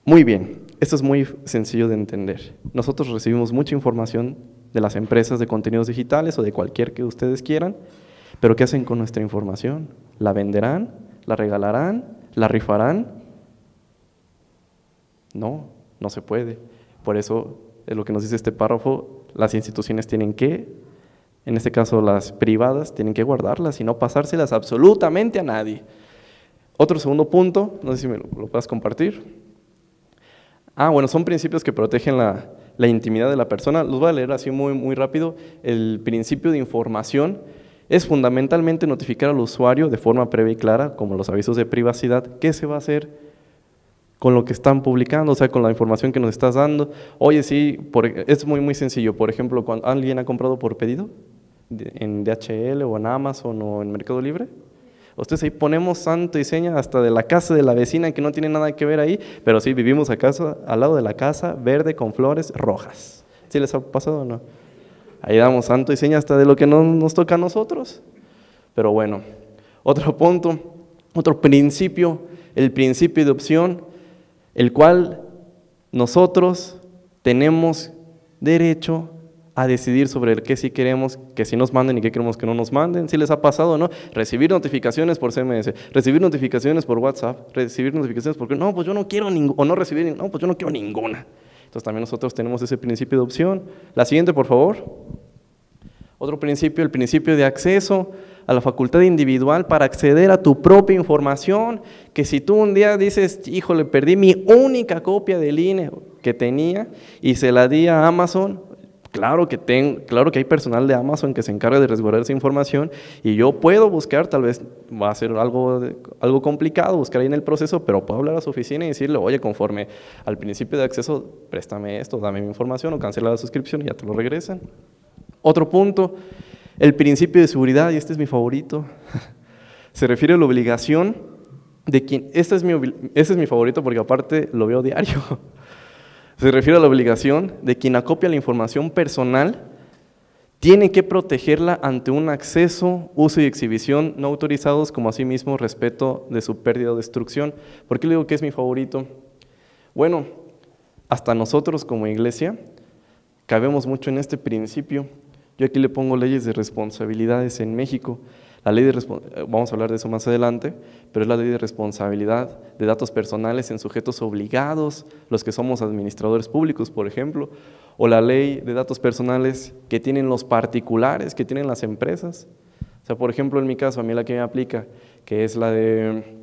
Muy bien, esto es muy sencillo de entender. Nosotros recibimos mucha información de las empresas de contenidos digitales o de cualquier que ustedes quieran, pero ¿qué hacen con nuestra información? ¿La venderán? ¿La regalarán? ¿La rifarán? No, no se puede. Por eso es lo que nos dice este párrafo, las instituciones tienen que, en este caso las privadas, tienen que guardarlas y no pasárselas absolutamente a nadie. Otro segundo punto, no sé si me lo, puedas compartir. Ah, bueno, son principios que protegen la, la, intimidad de la persona. Los voy a leer así muy, muy rápido. El principio de información es fundamentalmente notificar al usuario de forma previa y clara, como los avisos de privacidad, qué se va a hacer con lo que están publicando, o sea, con la información que nos estás dando. Oye, sí, es muy, muy sencillo. Por ejemplo, cuando alguien ha comprado por pedido, en DHL o en Amazon o en Mercado Libre, Ustedes ahí ponemos santo y seña hasta de la casa de la vecina que no tiene nada que ver ahí, pero sí vivimos acaso al lado de la casa verde con flores rojas. ¿Sí les ha pasado o no? Ahí damos santo y seña hasta de lo que no nos toca a nosotros. Pero bueno, otro punto, otro principio, el principio de opción, el cual nosotros tenemos derecho a decidir sobre el qué sí queremos que sí nos manden y qué queremos que no nos manden. Si les ha pasado, ¿no? Recibir notificaciones por CMS, recibir notificaciones por WhatsApp, recibir notificaciones porque no, pues yo no quiero ninguna, o no recibir, no, pues yo no quiero ninguna. Entonces también nosotros tenemos ese principio de opción. La siguiente, por favor. Otro principio, el principio de acceso a la facultad individual para acceder a tu propia información, que si tú un día dices, híjole, perdí mi única copia del INE que tenía y se la di a Amazon, Claro que, tengo, claro que hay personal de Amazon que se encarga de resguardar esa información y yo puedo buscar, tal vez va a ser algo, algo complicado buscar ahí en el proceso, pero puedo hablar a su oficina y decirle, oye, conforme al principio de acceso, préstame esto, dame mi información o cancela la suscripción y ya te lo regresan. Otro punto, el principio de seguridad, y este es mi favorito, <laughs> se refiere a la obligación de quien, este es mi, este es mi favorito porque aparte lo veo diario, <laughs> se refiere a la obligación de quien acopia la información personal tiene que protegerla ante un acceso, uso y exhibición no autorizados, como asimismo respeto de su pérdida o destrucción. ¿Por qué le digo que es mi favorito? Bueno, hasta nosotros como iglesia cabemos mucho en este principio. Yo aquí le pongo leyes de responsabilidades en México. La ley de eh, vamos a hablar de eso más adelante, pero es la ley de responsabilidad de datos personales en sujetos obligados, los que somos administradores públicos, por ejemplo, o la ley de datos personales que tienen los particulares, que tienen las empresas. O sea, por ejemplo, en mi caso, a mí la que me aplica, que es la de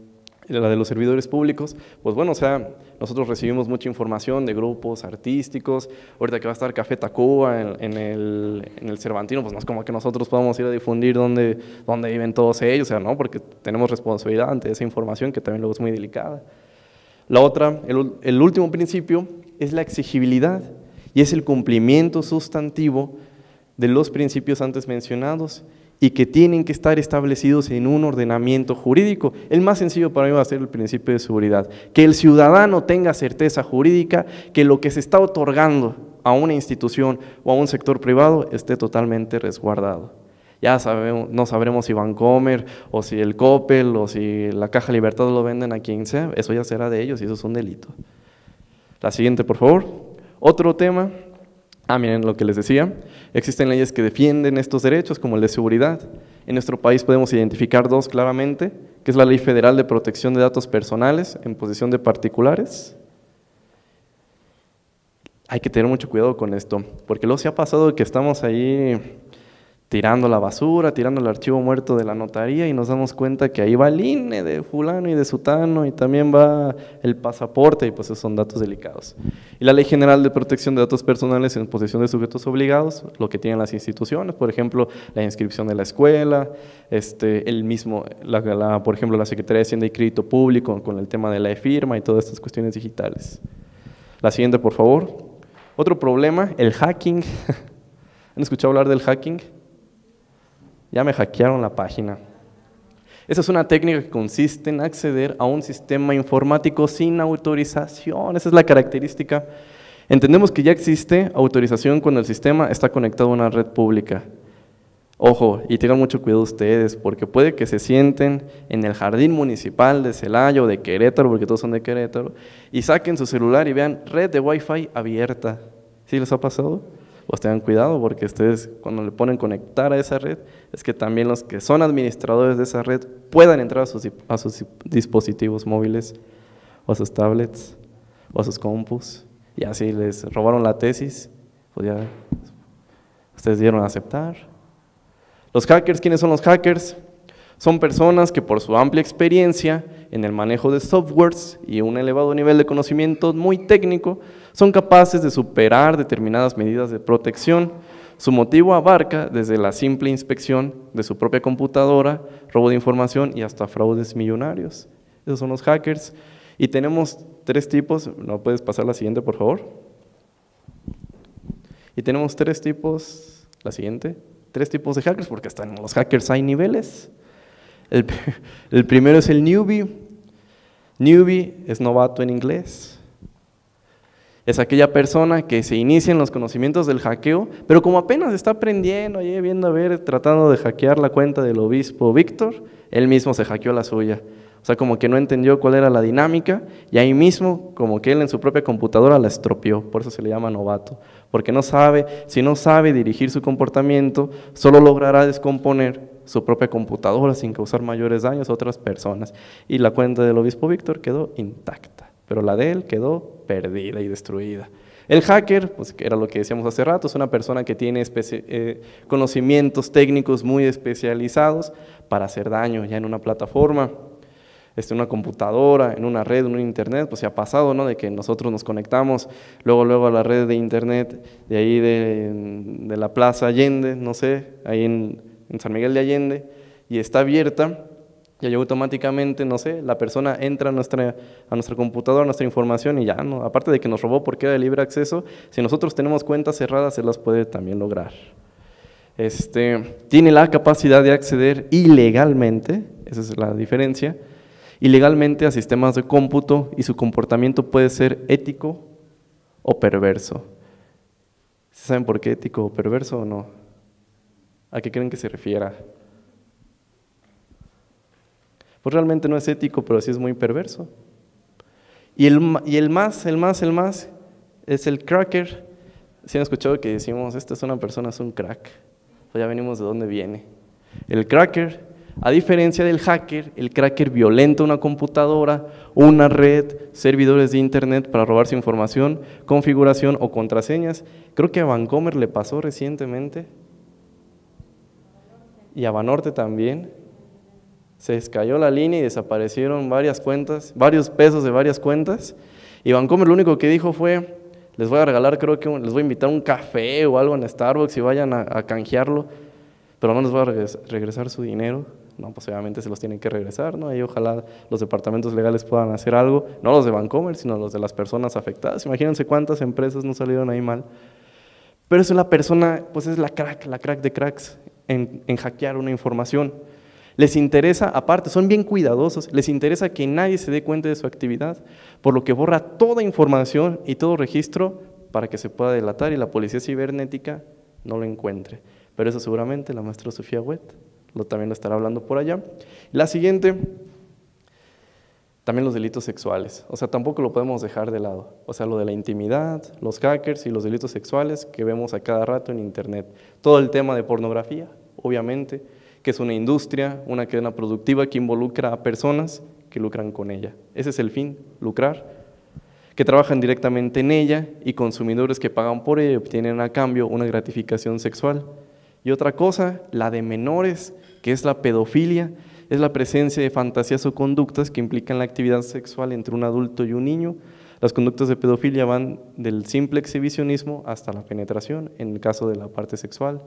la de los servidores públicos, pues bueno, o sea, nosotros recibimos mucha información de grupos artísticos, ahorita que va a estar Café Tacuba en, el, en el Cervantino, pues no es como que nosotros podamos ir a difundir dónde, dónde viven todos ellos, o sea, no, porque tenemos responsabilidad ante esa información que también luego es muy delicada. La otra, el, el último principio, es la exigibilidad y es el cumplimiento sustantivo de los principios antes mencionados y que tienen que estar establecidos en un ordenamiento jurídico. El más sencillo para mí va a ser el principio de seguridad, que el ciudadano tenga certeza jurídica que lo que se está otorgando a una institución o a un sector privado esté totalmente resguardado. Ya sabemos, no sabremos si Vancomer o si el Coppel o si la Caja Libertad lo venden a quien sea, eso ya será de ellos y eso es un delito. La siguiente, por favor. Otro tema Ah, miren lo que les decía. Existen leyes que defienden estos derechos, como el de seguridad. En nuestro país podemos identificar dos claramente, que es la Ley Federal de Protección de Datos Personales en posesión de particulares. Hay que tener mucho cuidado con esto, porque luego se ha pasado que estamos ahí tirando la basura, tirando el archivo muerto de la notaría y nos damos cuenta que ahí va el INE de fulano y de sutano y también va el pasaporte y pues esos son datos delicados. Y la Ley General de Protección de Datos Personales en posesión de sujetos obligados, lo que tienen las instituciones, por ejemplo, la inscripción de la escuela, este, el mismo, la, por ejemplo, la Secretaría de Hacienda y Crédito Público con el tema de la e-firma y todas estas cuestiones digitales. La siguiente, por favor. Otro problema, el hacking. <laughs> ¿Han escuchado hablar del hacking? Ya me hackearon la página. Esa es una técnica que consiste en acceder a un sistema informático sin autorización. Esa es la característica. Entendemos que ya existe autorización cuando el sistema está conectado a una red pública. Ojo, y tengan mucho cuidado ustedes, porque puede que se sienten en el jardín municipal de Celaya o de Querétaro, porque todos son de Querétaro, y saquen su celular y vean red de Wi-Fi abierta. ¿Sí les ha pasado? Pues tengan cuidado porque ustedes cuando le ponen conectar a esa red, es que también los que son administradores de esa red puedan entrar a sus, dispositivos móviles o a sus tablets o a sus compus. Y así les robaron la tesis, pues ya ustedes dieron a aceptar. Los hackers, ¿quiénes son los hackers? Son personas que por su amplia experiencia en el manejo de softwares y un elevado nivel de conocimiento muy técnico, son capaces de superar determinadas medidas de protección. Su motivo abarca desde la simple inspección de su propia computadora, robo de información y hasta fraudes millonarios. Esos son los hackers. Y tenemos tres tipos, ¿no puedes pasar la siguiente por favor? Y tenemos tres tipos, la siguiente, tres tipos de hackers, porque hasta en los hackers hay niveles. El, primero es el newbie. Newbie es novato en inglés es aquella persona que se inicia en los conocimientos del hackeo, pero como apenas está aprendiendo, ahí viendo a ver, tratando de hackear la cuenta del obispo Víctor, él mismo se hackeó la suya. O sea, como que no entendió cuál era la dinámica y ahí mismo, como que él en su propia computadora la estropeó, por eso se le llama novato, porque no sabe, si no sabe dirigir su comportamiento, solo logrará descomponer su propia computadora sin causar mayores daños a otras personas. Y la cuenta del obispo Víctor quedó intacta pero la de él quedó perdida y destruida. El hacker, pues era lo que decíamos hace rato, es una persona que tiene eh, conocimientos técnicos muy especializados para hacer daño ya en una plataforma, este, una computadora, en una red, en un internet, pues se ha pasado, ¿no? De que nosotros nos conectamos luego, luego a la red de internet de ahí de, la Plaza Allende, no sé, ahí en, en San Miguel de Allende, y está abierta y ahí automáticamente, no sé, la persona entra a nuestra, a nuestra computadora, a nuestra información y ya, aparte de que nos robó porque era de libre acceso, si nosotros tenemos cuentas cerradas, se las puede también lograr. Este, tiene la capacidad de acceder ilegalmente, esa es la diferencia, ilegalmente a sistemas de cómputo y su comportamiento puede ser ético o perverso. ¿Saben por qué ético o perverso o no? ¿A qué creen que se refiera? pues realmente no es ético, pero sí es muy perverso. Y el, y el más, el más, el más, es el cracker. Si han escuchado que decimos, esta es una persona, es un crack. Pues ya venimos de dónde viene. El cracker, a diferencia del hacker, el cracker violenta una computadora, una red, servidores de internet para robar su información, configuración o contraseñas. Creo que a Vancomer le pasó recientemente. Y a Banorte también se descayó la línea y desaparecieron varias cuentas, varios pesos de varias cuentas. Y Vancomer lo único que dijo fue, les voy a regalar, creo que les voy a invitar un café o algo en Starbucks y vayan a, canjearlo, pero no les voy a regresar, su dinero. No, pues obviamente se los tienen que regresar, ¿no? Y ojalá los departamentos legales puedan hacer algo, no los de Vancomer, sino los de las personas afectadas. Imagínense cuántas empresas no salieron ahí mal. Pero es la persona, pues es la crack, la crack de cracks en, en hackear una información. Les interesa, aparte, son bien cuidadosos, les interesa que nadie se dé cuenta de su actividad, por lo que borra toda información y todo registro para que se pueda delatar y la policía cibernética no lo encuentre. Pero eso seguramente la maestra Sofía Wett lo, también lo estará hablando por allá. La siguiente, también los delitos sexuales. O sea, tampoco lo podemos dejar de lado. O sea, lo de la intimidad, los hackers y los delitos sexuales que vemos a cada rato en Internet. Todo el tema de pornografía, obviamente que es una industria, una cadena productiva que involucra a personas que lucran con ella. Ese es el fin, lucrar, que trabajan directamente en ella y consumidores que pagan por ella y obtienen a cambio una gratificación sexual. Y otra cosa, la de menores, que es la pedofilia, es la presencia de fantasías o conductas que implican la actividad sexual entre un adulto y un niño. Las conductas de pedofilia van del simple exhibicionismo hasta la penetración, en el caso de la parte sexual.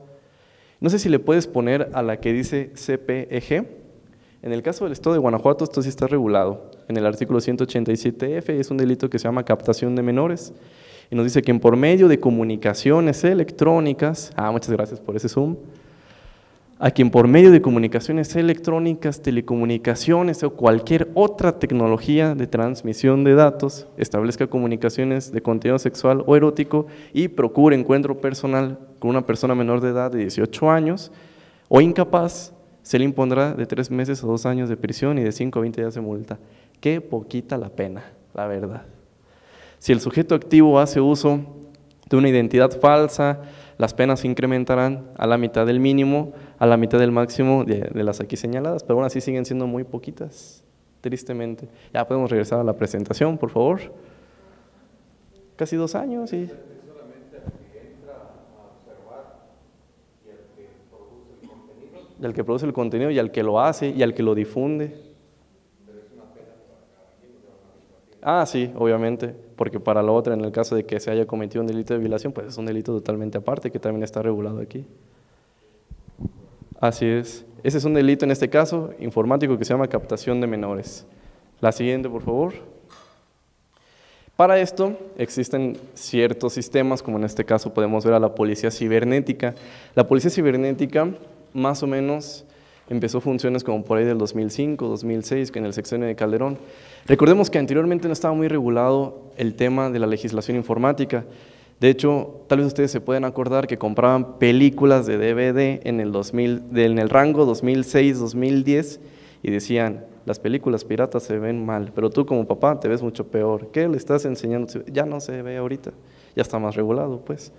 No sé si le puedes poner a la que dice CPEG. En el caso del Estado de Guanajuato, esto sí está regulado. En el artículo 187F es un delito que se llama captación de menores. Y nos dice que por medio de comunicaciones electrónicas, ah, muchas gracias por ese zoom, a quien por medio de comunicaciones electrónicas, telecomunicaciones o cualquier otra tecnología de transmisión de datos establezca comunicaciones de contenido sexual o erótico y procure encuentro personal con una persona menor de edad de 18 años o incapaz, se le impondrá de 3 meses a 2 años de prisión y de 5 a 20 días de multa. Qué poquita la pena, la verdad. Si el sujeto activo hace uso de una identidad falsa, las penas se incrementarán a la mitad del mínimo, a la mitad del máximo de, las aquí señaladas, pero aún así siguen siendo muy poquitas, tristemente. Ya podemos regresar a la presentación, por favor. Casi dos años, y... Y al que produce el contenido, y al que lo hace, y al que lo difunde. Ah, sí, obviamente, porque para la otra, en el caso de que se haya cometido un delito de violación, pues es un delito totalmente aparte que también está regulado aquí. Así es. Ese es un delito en este caso informático que se llama captación de menores. La siguiente, por favor. Para esto existen ciertos sistemas, como en este caso podemos ver a la policía cibernética. La policía cibernética más o menos empezó funciones como por ahí del 2005, 2006, que en el sexenio de Calderón. Recordemos que anteriormente no estaba muy regulado el tema de la legislación informática. De hecho, tal vez ustedes se pueden acordar que compraban películas de DVD en el, 2000, en el rango 2006-2010 y decían, las películas piratas se ven mal, pero tú como papá te ves mucho peor. ¿Qué le estás enseñando? Ya no se ve ahorita, ya está más regulado, pues.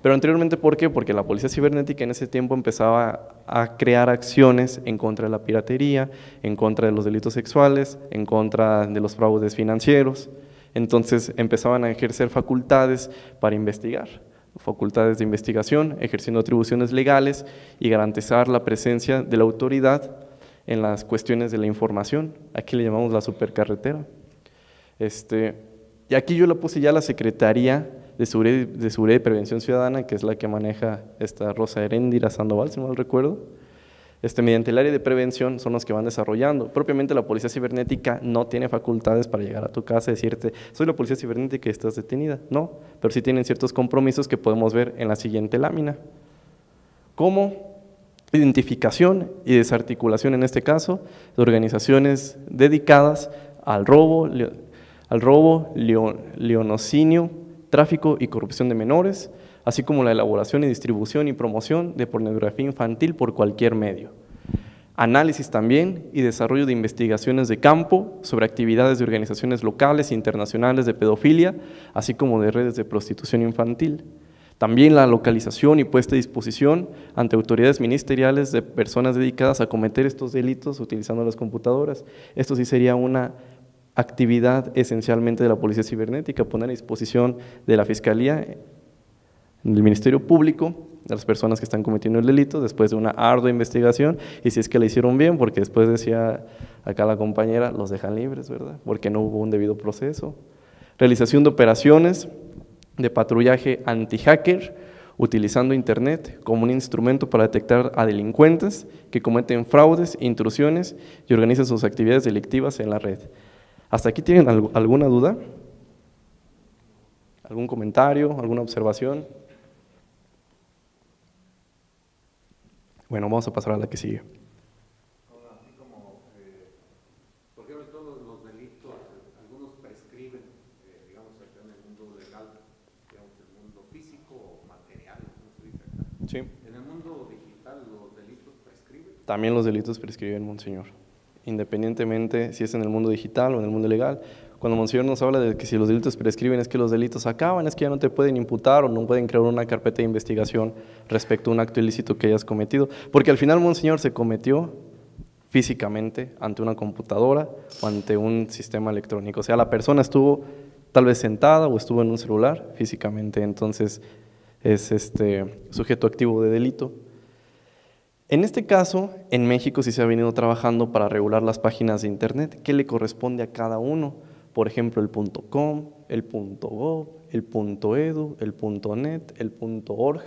Pero anteriormente, ¿por qué? Porque la policía cibernética en ese tiempo empezaba a crear acciones en contra de la piratería, en contra de los delitos sexuales, en contra de los fraudes financieros. Entonces empezaban a ejercer facultades para investigar, facultades de investigación, ejerciendo atribuciones legales y garantizar la presencia de la autoridad en las cuestiones de la información. Aquí le llamamos la supercarretera. Este, y aquí yo la puse ya la Secretaría de Seguridad, de y Prevención Ciudadana, que es la que maneja esta Rosa Heréndira Sandoval, si no mal recuerdo. Este, mediante el área de prevención son los que van desarrollando. Propiamente la policía cibernética no tiene facultades para llegar a tu casa y decirte, soy la policía cibernética y estás detenida. No, pero sí tienen ciertos compromisos que podemos ver en la siguiente lámina. Como identificación y desarticulación, en este caso, de organizaciones dedicadas al robo, al robo, leonocinio, tráfico y corrupción de menores, así como la elaboración y distribución y promoción de pornografía infantil por cualquier medio. Análisis también y desarrollo de investigaciones de campo sobre actividades de organizaciones locales e internacionales de pedofilia, así como de redes de prostitución infantil. También la localización y puesta a disposición ante autoridades ministeriales de personas dedicadas a cometer estos delitos utilizando las computadoras. Esto sí sería una actividad esencialmente de la Policía Cibernética, poner a disposición de la Fiscalía, del Ministerio Público, de las personas que están cometiendo el delito, después de una ardua investigación, y si es que la hicieron bien, porque después decía acá la compañera, los dejan libres, ¿verdad? Porque no hubo un debido proceso. Realización de operaciones de patrullaje anti-hacker, utilizando Internet como un instrumento para detectar a delincuentes que cometen fraudes, intrusiones y organizan sus actividades delictivas en la red. ¿Hasta aquí tienen alguna duda? ¿Algún comentario? ¿Alguna observación? Bueno, vamos a pasar a la que sigue. Así como, eh, por ejemplo, todos los delitos, algunos prescriben, eh, digamos, en el mundo legal, digamos, el mundo físico o material, ¿cómo se dice acá? Sí. En el mundo digital, ¿los delitos prescriben? También los delitos prescriben, monseñor independientemente si es en el mundo digital o en el mundo legal. Cuando Monseñor nos habla de que si los delitos prescriben es que los delitos acaban, es que ya no te pueden imputar o no pueden crear una carpeta de investigación respecto a un acto ilícito que hayas cometido, porque al final Monseñor se cometió físicamente ante una computadora o ante un sistema electrónico. O sea, la persona estuvo tal vez sentada o estuvo en un celular físicamente, entonces es este sujeto activo de delito. En este caso, en México sí se ha venido trabajando para regular las páginas de Internet, qué le corresponde a cada uno. Por ejemplo, el .com, el .gov, el .edu, el .net, el .org,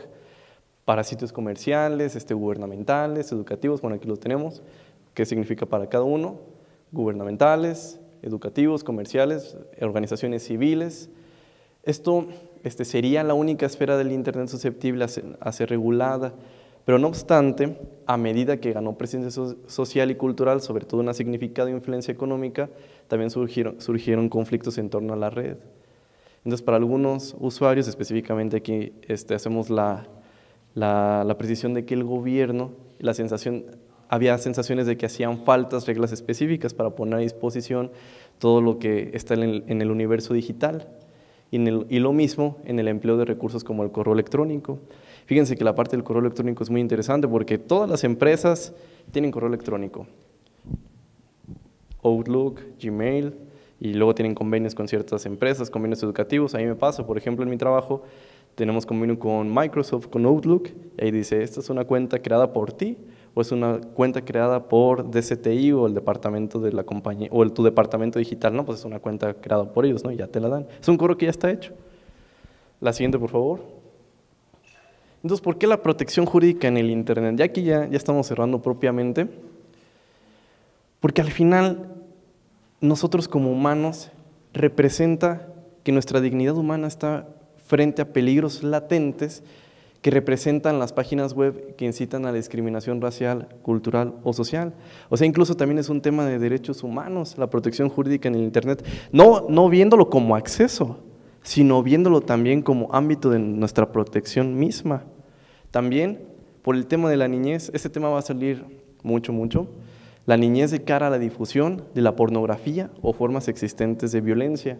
para sitios comerciales, este, gubernamentales, educativos, bueno, aquí lo tenemos, qué significa para cada uno, gubernamentales, educativos, comerciales, organizaciones civiles. Esto este, sería la única esfera del Internet susceptible a ser regulada pero no obstante, a medida que ganó presencia social y cultural, sobre todo una significada influencia económica, también surgieron, surgieron conflictos en torno a la red. Entonces, para algunos usuarios, específicamente aquí este, hacemos la, la, precisión de que el gobierno, la sensación, había sensaciones de que hacían faltas reglas específicas para poner a disposición todo lo que está en el, en el universo digital. Y, y, lo mismo en el empleo de recursos como el correo electrónico. Fíjense que la parte del correo electrónico es muy interesante porque todas las empresas tienen correo electrónico. Outlook, Gmail, y luego tienen convenios con ciertas empresas, convenios educativos. A mí me pasa, por ejemplo, en mi trabajo tenemos convenio con Microsoft, con Outlook, y ahí dice, esta es una cuenta creada por ti o es una cuenta creada por DCTI o el departamento de la compañía o tu departamento digital, no, pues es una cuenta creada por ellos, ¿no? Y ya te la dan. Es un correo que ya está hecho. La siguiente, por favor. Entonces, ¿por qué la protección jurídica en el Internet? Ya aquí ya, estamos cerrando propiamente. Porque al final, nosotros como humanos representa que nuestra dignidad humana está frente a peligros latentes que representan las páginas web que incitan a la discriminación racial, cultural o social. O sea, incluso también es un tema de derechos humanos, la protección jurídica en el Internet, no, no viéndolo como acceso, sino viéndolo también como ámbito de nuestra protección misma. También, por el tema de la niñez, este tema va a salir mucho, mucho, la niñez de cara a la difusión de la pornografía o formas existentes de violencia.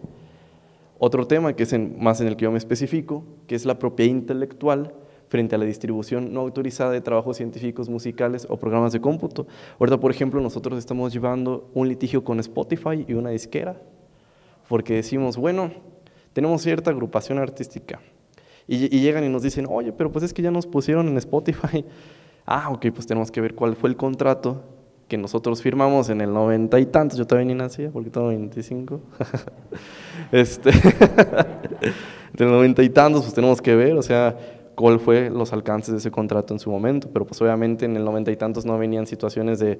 Otro tema que es más en el que yo me especifico, que es la propiedad intelectual frente a la distribución no autorizada de trabajos científicos musicales o programas de cómputo. Ahorita, por ejemplo, nosotros estamos llevando un litigio con Spotify y una disquera, porque decimos, bueno, tenemos cierta agrupación artística, y, y llegan y nos dicen, oye, pero pues es que ya nos pusieron en Spotify. <laughs> Ah, ok, pues tenemos que ver cuál fue el contrato que nosotros firmamos en el noventa y tantos, yo todavía ni nacía porque tengo 25. <laughs> este, <laughs> en el noventa y tantos, pues tenemos que ver, o sea, cuál fue los alcances de ese contrato en su momento, pero pues obviamente en el noventa y tantos no venían situaciones de,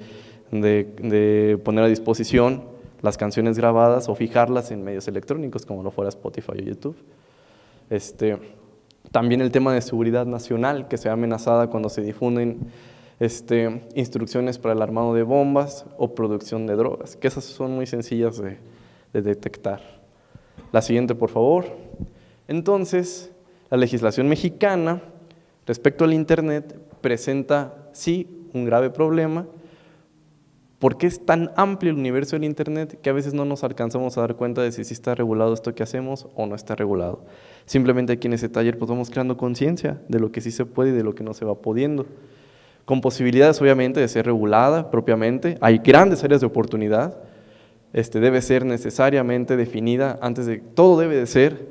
de, de, poner a disposición las canciones grabadas o fijarlas en medios electrónicos como lo fuera Spotify o YouTube. Este, también el tema de seguridad nacional que se ve amenazada cuando se difunden este, instrucciones para el armado de bombas o producción de drogas, que esas son muy sencillas de, de detectar. La siguiente, por favor. Entonces, la legislación mexicana respecto al Internet presenta, sí, un grave problema, porque es tan amplio el universo del Internet que a veces no nos alcanzamos a dar cuenta de si sí está regulado esto que hacemos o no está regulado. Simplemente aquí en ese taller pues vamos creando conciencia de lo que sí se puede y de lo que no se va pudiendo con posibilidades obviamente de ser regulada propiamente. Hay grandes áreas de oportunidad, este, debe ser necesariamente definida antes de, todo debe de ser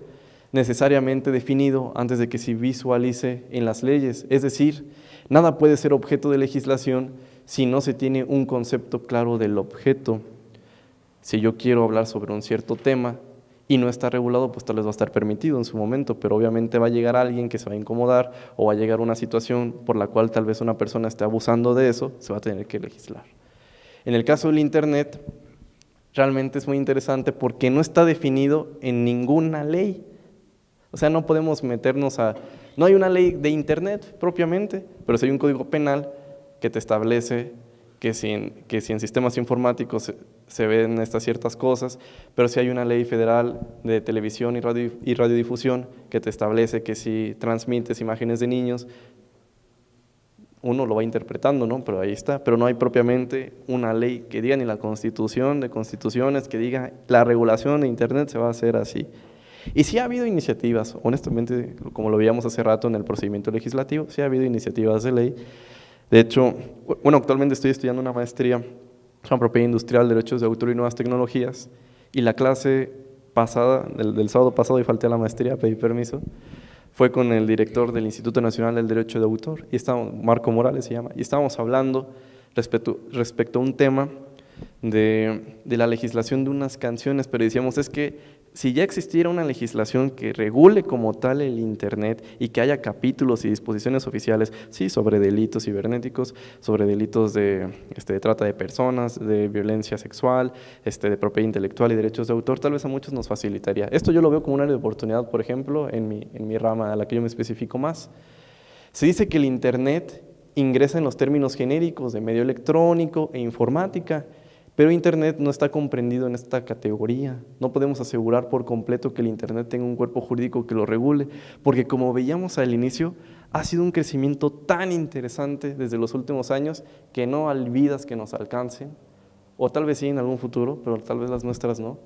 necesariamente definido antes de que se visualice en las leyes. Es decir, nada puede ser objeto de legislación si no se tiene un concepto claro del objeto. Si yo quiero hablar sobre un cierto tema, y no está regulado, pues tal vez va a estar permitido en su momento, pero obviamente va a llegar alguien que se va a incomodar o va a llegar una situación por la cual tal vez una persona esté abusando de eso, se va a tener que legislar. En el caso del Internet, realmente es muy interesante porque no está definido en ninguna ley. O sea, no podemos meternos a... No hay una ley de Internet propiamente, pero sí hay un código penal que te establece que si en, que si en sistemas informáticos se, ven estas ciertas cosas, pero si hay una ley federal de televisión y, radio, y radiodifusión que te establece que si transmites imágenes de niños, uno lo va interpretando, ¿no? Pero ahí está, pero no hay propiamente una ley que diga ni la constitución de constituciones que diga la regulación de Internet se va a hacer así. Y sí ha habido iniciativas, honestamente, como lo veíamos hace rato en el procedimiento legislativo, sí ha habido iniciativas de ley de hecho, bueno, actualmente estoy estudiando una maestría en propiedad industrial, derechos de autor y nuevas tecnologías, y la clase pasada, del, sábado pasado, y falté a la maestría, pedí permiso, fue con el director del Instituto Nacional del Derecho de Autor, y estábamos, Marco Morales se llama, y estábamos hablando respecto, respecto a un tema de, de la legislación de unas canciones, pero decíamos, es que si ya existiera una legislación que regule como tal el Internet y que haya capítulos y disposiciones oficiales, sí, sobre delitos cibernéticos, sobre delitos de, este, trata de personas, de violencia sexual, este, de propiedad intelectual y derechos de autor, tal vez a muchos nos facilitaría. Esto yo lo veo como un área de oportunidad, por ejemplo, en mi, en mi rama a la que yo me especifico más. Se dice que el Internet ingresa en los términos genéricos de medio electrónico e informática, pero Internet no está comprendido en esta categoría. No podemos asegurar por completo que el Internet tenga un cuerpo jurídico que lo regule, porque como veíamos al inicio, ha sido un crecimiento tan interesante desde los últimos años que no olvidas que nos alcancen, o tal vez sí en algún futuro, pero tal vez las nuestras no,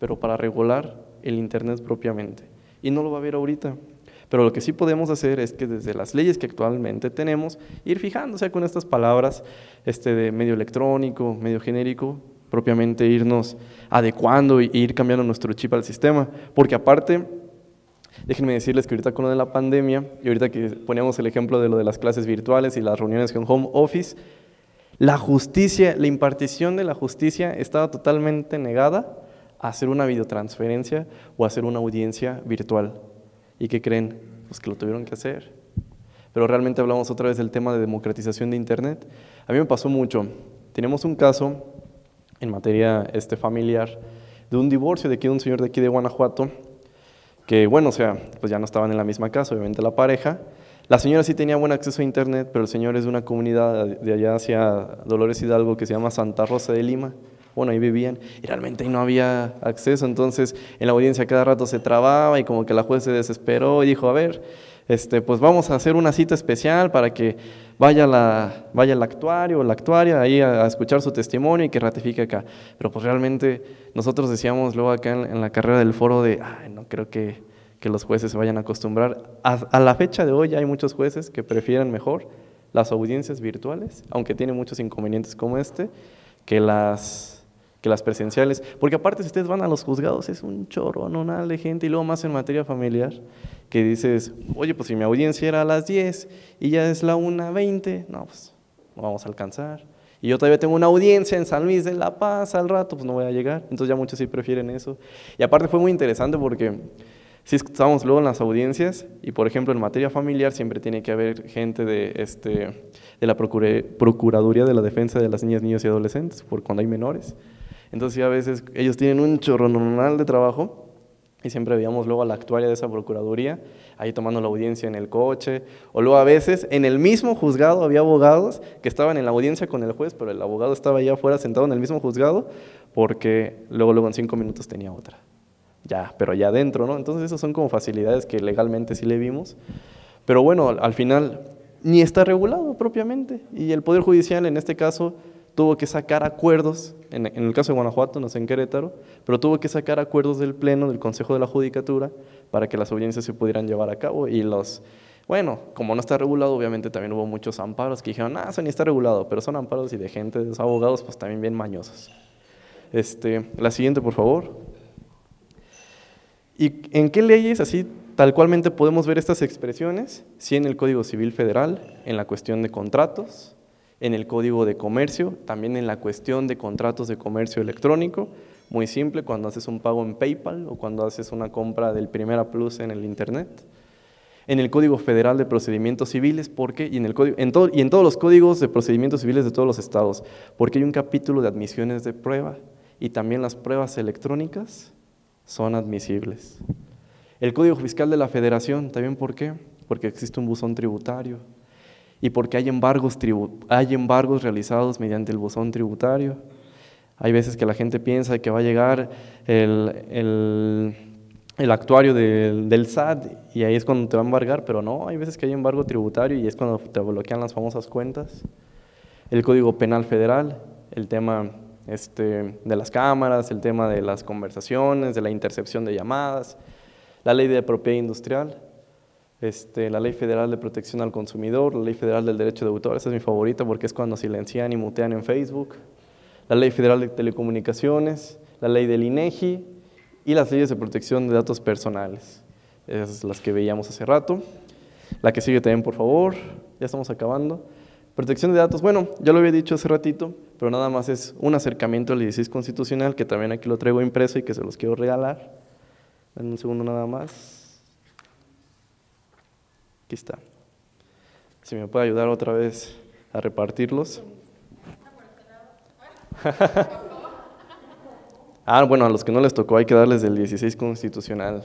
pero para regular el Internet propiamente. Y no lo va a ver ahorita. Pero lo que sí podemos hacer es que desde las leyes que actualmente tenemos, ir fijándose con estas palabras este, de medio electrónico, medio genérico, propiamente irnos adecuando e ir cambiando nuestro chip al sistema. Porque aparte, déjenme decirles que ahorita con lo de la pandemia, y ahorita que poníamos el ejemplo de lo de las clases virtuales y las reuniones con home office, la justicia, la impartición de la justicia estaba totalmente negada a hacer una videotransferencia o hacer una audiencia virtual. ¿Y qué creen? Pues que lo tuvieron que hacer. Pero realmente hablamos otra vez del tema de democratización de Internet. A mí me pasó mucho. Tenemos un caso en materia este, familiar de un divorcio de aquí un señor de aquí de Guanajuato, que bueno, o sea, pues ya no estaban en la misma casa, obviamente la pareja. La señora sí tenía buen acceso a internet, pero el señor es de una comunidad de allá hacia Dolores Hidalgo que se llama Santa Rosa de Lima. Bueno, ahí vivían y realmente ahí no había acceso, entonces en la audiencia cada rato se trababa y como que la juez se desesperó y dijo, a ver, este, pues vamos a hacer una cita especial para que vaya, la, vaya el actuario o la actuaria ahí a, escuchar su testimonio y que ratifique acá. Pero pues realmente nosotros decíamos luego acá en, la carrera del foro de, ay, no creo que, que los jueces se vayan a acostumbrar. A, la fecha de hoy hay muchos jueces que prefieren mejor las audiencias virtuales, aunque tienen muchos inconvenientes como este, que las que las presenciales, porque aparte si ustedes van a los juzgados es un chorro nada de gente y luego más en materia familiar que dices, oye, pues si mi audiencia era a las 10 y ya es la 1.20, no, pues no vamos a alcanzar. Y yo todavía tengo una audiencia en San Luis de La Paz al rato, pues no voy a llegar. Entonces ya muchos sí prefieren eso. Y aparte fue muy interesante porque si estábamos luego en las audiencias y por ejemplo en materia familiar siempre tiene que haber gente de, este, de la Procuraduría de la Defensa de las Niñas, Niños y Adolescentes, por cuando hay menores. Entonces a veces ellos tienen un chorro normal de trabajo y siempre veíamos luego a la actuaria de esa procuraduría ahí tomando la audiencia en el coche, o luego a veces en el mismo juzgado había abogados que estaban en la audiencia con el juez, pero el abogado estaba allá afuera sentado en el mismo juzgado porque luego, luego en cinco minutos tenía otra. Ya, pero ya adentro, ¿no? Entonces esas son como facilidades que legalmente sí le vimos, pero bueno, al final ni está regulado propiamente y el Poder Judicial en este caso tuvo que sacar acuerdos, en, el caso de Guanajuato, no sé en Querétaro, pero tuvo que sacar acuerdos del Pleno, del Consejo de la Judicatura, para que las audiencias se pudieran llevar a cabo. Y los, bueno, como no está regulado, obviamente también hubo muchos amparos que dijeron, ah, eso ni está regulado, pero son amparos y de gente, de los abogados, pues también bien mañosos. Este, la siguiente, por favor. ¿Y en qué leyes así tal cualmente podemos ver estas expresiones? Sí en el Código Civil Federal, en la cuestión de contratos, en el Código de Comercio, también en la cuestión de contratos de comercio electrónico, muy simple, cuando haces un pago en PayPal o cuando haces una compra del Primera Plus en el Internet. En el Código Federal de Procedimientos Civiles, porque y en, y en todos los códigos de procedimientos civiles de todos los estados, porque hay un capítulo de admisiones de prueba y también las pruebas electrónicas son admisibles. El Código Fiscal de la Federación, ¿también por qué? Porque existe un buzón tributario y porque hay embargos, hay embargos realizados mediante el buzón tributario. Hay veces que la gente piensa que va a llegar el, el, actuario del, del, SAT y ahí es cuando te va a embargar, pero no, hay veces que hay embargo tributario y es cuando te bloquean las famosas cuentas. El Código Penal Federal, el tema este, de las cámaras, el tema de las conversaciones, de la intercepción de llamadas, la ley de propiedad industrial, este, la Ley Federal de Protección al Consumidor, la Ley Federal del Derecho de Autor, esa es mi favorita porque es cuando silencian y mutean en Facebook, la Ley Federal de Telecomunicaciones, la Ley del INEGI y las leyes de protección de datos personales. Esas las que veíamos hace rato. La que sigue también, por favor, ya estamos acabando. Protección de datos, bueno, ya lo había dicho hace ratito, pero nada más es un acercamiento al 16 constitucional, que también aquí lo traigo impreso y que se los quiero regalar. En un segundo nada más. Aquí está. Si me puede ayudar otra vez a repartirlos. <laughs> ah, bueno, a los que no les tocó hay que darles del 16 constitucional.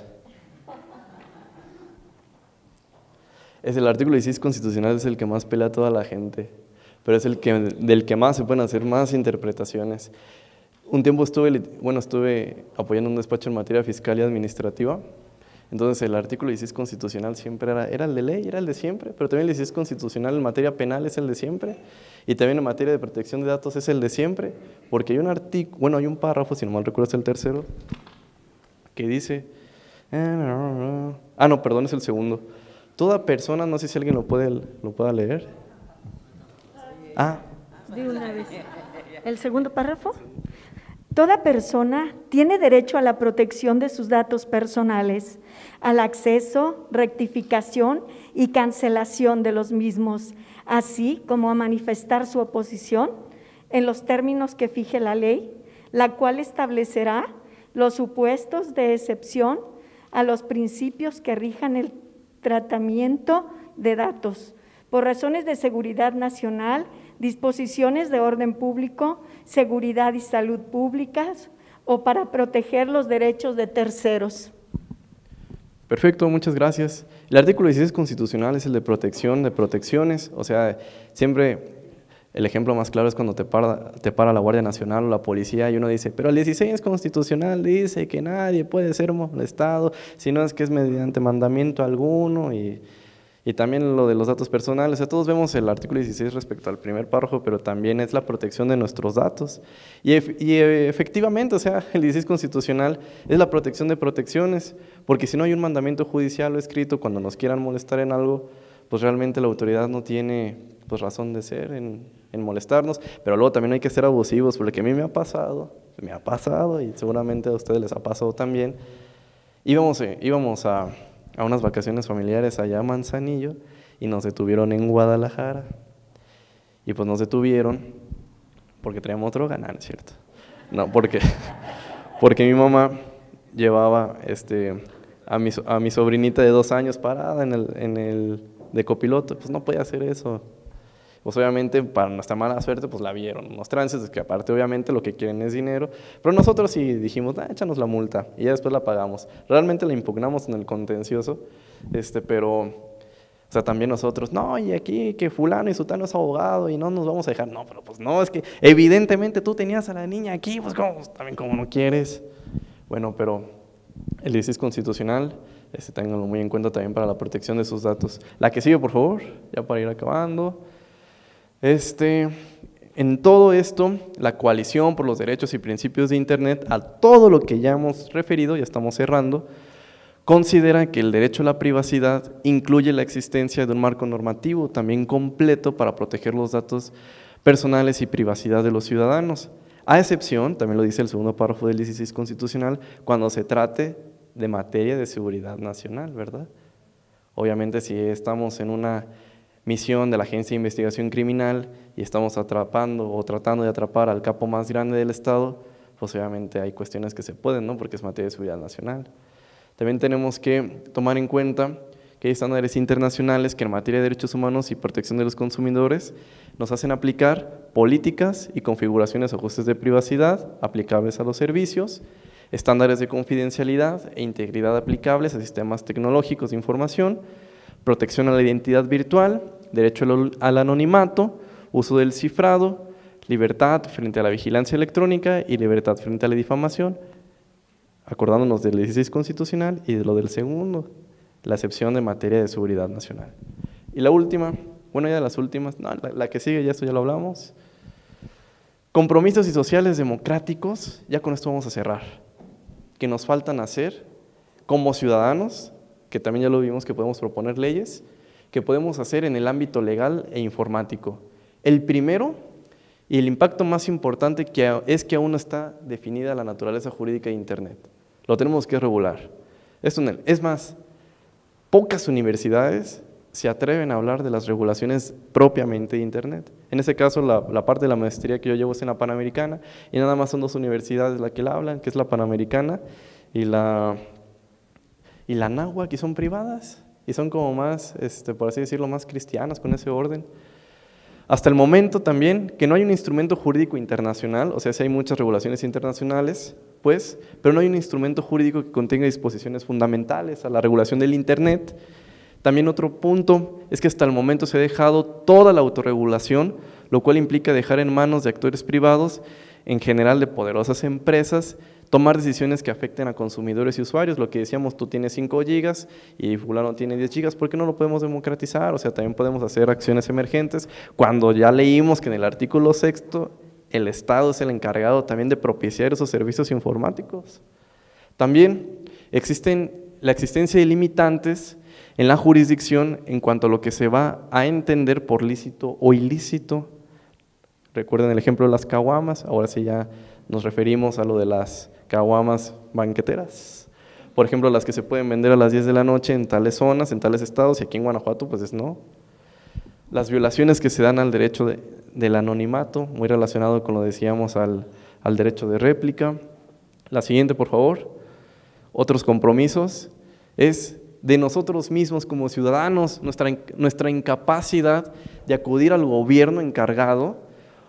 Es el artículo 16 constitucional es el que más pelea a toda la gente, pero es el que del que más se pueden hacer más interpretaciones. Un tiempo estuve, bueno, estuve apoyando un despacho en materia fiscal y administrativa entonces el artículo 16 constitucional siempre era, era el de ley, era el de siempre, pero también el 16 constitucional en materia penal es el de siempre y también en materia de protección de datos es el de siempre, porque hay un artículo, bueno, hay un párrafo, si no mal recuerdo es el tercero, que dice, ah, no, perdón, es el segundo. Toda persona, no sé si alguien lo puede lo pueda leer. Ah. De una vez. ¿El segundo párrafo? Toda persona tiene derecho a la protección de sus datos personales, al acceso, rectificación y cancelación de los mismos, así como a manifestar su oposición en los términos que fije la ley, la cual establecerá los supuestos de excepción a los principios que rijan el tratamiento de datos. Por razones de seguridad nacional disposiciones de orden público, seguridad y salud públicas o para proteger los derechos de terceros. Perfecto, muchas gracias. El artículo 16 constitucional es el de protección de protecciones, o sea, siempre el ejemplo más claro es cuando te para, la Guardia Nacional o la policía y uno dice, pero el 16 constitucional dice que nadie puede ser molestado, si no es que es mediante mandamiento alguno y y también lo de los datos personales. O todos vemos el artículo 16 respecto al primer párrafo, pero también es la protección de nuestros datos. Y, efectivamente, o sea, <laughs> el 16 constitucional es la protección de protecciones, porque si no hay un mandamiento judicial o escrito cuando nos quieran molestar en algo, pues realmente la autoridad no tiene pues, razón de ser en, en molestarnos, pero luego también hay que ser abusivos, porque a mí me ha pasado, me ha pasado y seguramente a ustedes les ha pasado también. Íbamos, eh, íbamos a a unas vacaciones familiares allá a Manzanillo y nos detuvieron en Guadalajara. Y pues nos detuvieron porque traíamos otro ganar, ¿cierto? No, porque, <laughs> porque mi mamá llevaba este, a, mi, a mi sobrinita de dos años parada en el, en el de copiloto, pues no podía hacer eso pues obviamente para nuestra mala suerte, pues la vieron unos trances, que aparte obviamente lo que quieren es dinero, pero nosotros sí dijimos, ah, échanos la multa, y ya después la pagamos. Realmente la impugnamos en el contencioso, este, pero, o sea, también nosotros, no, y aquí que fulano y sutano es abogado y no nos vamos a dejar, no, pero pues no, es que evidentemente tú tenías a la niña aquí, pues como, también como no quieres. Bueno, pero el 16 constitucional, este, ténganlo muy en cuenta también para la protección de sus datos. La que sigue, por favor, ya para ir acabando. Este, en todo esto, la coalición por los derechos y principios de Internet, a todo lo que ya hemos referido, ya estamos cerrando, considera que el derecho a la privacidad incluye la existencia de un marco normativo también completo para proteger los datos personales y privacidad de los ciudadanos, a excepción, también lo dice el segundo párrafo del 16 constitucional, cuando se trate de materia de seguridad nacional, ¿verdad? Obviamente si estamos en una misión de la Agencia de Investigación Criminal y estamos atrapando o tratando de atrapar al capo más grande del Estado, pues obviamente hay cuestiones que se pueden, ¿no? porque es materia de seguridad nacional. También tenemos que tomar en cuenta que hay estándares internacionales que en materia de derechos humanos y protección de los consumidores nos hacen aplicar políticas y configuraciones o ajustes de privacidad aplicables a los servicios, estándares de confidencialidad e integridad aplicables a sistemas tecnológicos de información, protección a la identidad virtual, derecho al anonimato, uso del cifrado, libertad frente a la vigilancia electrónica y libertad frente a la difamación, acordándonos del 16 constitucional y de lo del segundo, la excepción de materia de seguridad nacional. Y la última, bueno, ya de las últimas, no, la, que sigue, ya esto ya lo hablamos. Compromisos y sociales democráticos, ya con esto vamos a cerrar, que nos faltan hacer como ciudadanos, que también ya lo vimos que podemos proponer leyes, que podemos hacer en el ámbito legal e informático. El primero, y el impacto más importante, que es que aún no está definida la naturaleza jurídica de Internet. Lo tenemos que regular. Es más, pocas universidades se atreven a hablar de las regulaciones propiamente de Internet. En ese caso, la, parte de la maestría que yo llevo es en la Panamericana y nada más son dos universidades las que la hablan, que es la Panamericana y la, y la Nahua, que son privadas y son como más, este, por así decirlo, más cristianas con ese orden. Hasta el momento también que no hay un instrumento jurídico internacional, o sea, sí hay muchas regulaciones internacionales, pues, pero no hay un instrumento jurídico que contenga disposiciones fundamentales a la regulación del Internet. También otro punto es que hasta el momento se ha dejado toda la autorregulación, lo cual implica dejar en manos de actores privados, en general de poderosas empresas, tomar decisiones que afecten a consumidores y usuarios. Lo que decíamos, tú tienes 5 gigas y fulano tiene 10 gigas, ¿por qué no lo podemos democratizar? O sea, también podemos hacer acciones emergentes. Cuando ya leímos que en el artículo sexto el Estado es el encargado también de propiciar esos servicios informáticos. También existen la existencia de limitantes en la jurisdicción en cuanto a lo que se va a entender por lícito o ilícito. Recuerden el ejemplo de las caguamas, ahora sí ya nos referimos a lo de las caguamas banqueteras. Por ejemplo, las que se pueden vender a las 10 de la noche en tales zonas, en tales estados, y aquí en Guanajuato, pues es no. Las violaciones que se dan al derecho del anonimato, muy relacionado con lo decíamos al, al derecho de réplica. La siguiente, por favor. Otros compromisos es de nosotros mismos como ciudadanos, nuestra, nuestra incapacidad de acudir al gobierno encargado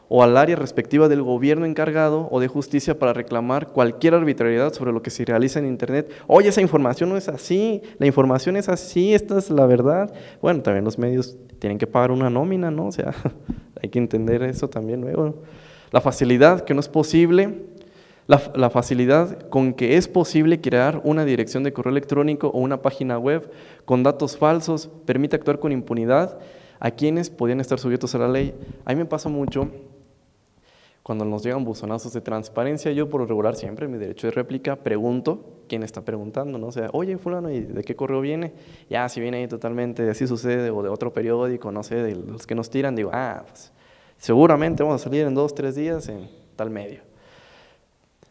o al área respectiva del gobierno encargado o de justicia para reclamar cualquier arbitrariedad sobre lo que se realiza en Internet. Oye, esa información no es así, la información es así, esta es la verdad. Bueno, también los medios tienen que pagar una nómina, ¿no? O sea, <laughs> hay que entender eso también luego. La facilidad que no es posible, la, la, facilidad con que es posible crear una dirección de correo electrónico o una página web con datos falsos permite actuar con impunidad a quienes podían estar sujetos a la ley. A mí me pasa mucho cuando nos llegan buzonazos de transparencia, yo por lo regular siempre, mi derecho de réplica, pregunto quién está preguntando, ¿no? O oye, fulano, ¿y de qué correo viene? Ya, si viene ahí totalmente, así sucede, o de otro periódico, no sé, de los que nos tiran, digo, ah, pues seguramente vamos a salir en dos, tres días en tal medio.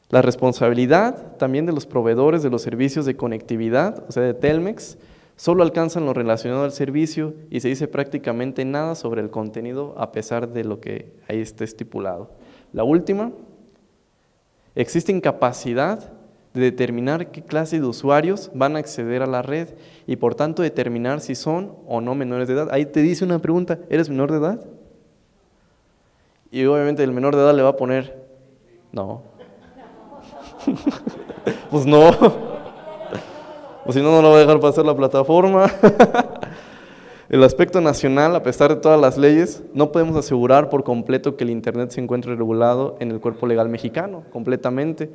La responsabilidad también de los proveedores de los servicios de conectividad, o sea, de Telmex, solo alcanzan lo relacionado al servicio y se dice prácticamente nada sobre el contenido a pesar de lo que ahí esté estipulado. La última, existe incapacidad de determinar qué clase de usuarios van a acceder a la red y por tanto determinar si son o no menores de edad. Ahí te dice una pregunta, ¿eres menor de edad? Y obviamente el menor de edad le va a poner, no. <laughs> pues no. O si no, no lo va a dejar pasar la plataforma. <laughs> El aspecto nacional, a pesar de todas las leyes, no podemos asegurar por completo que el Internet se encuentre regulado en el cuerpo legal mexicano, completamente.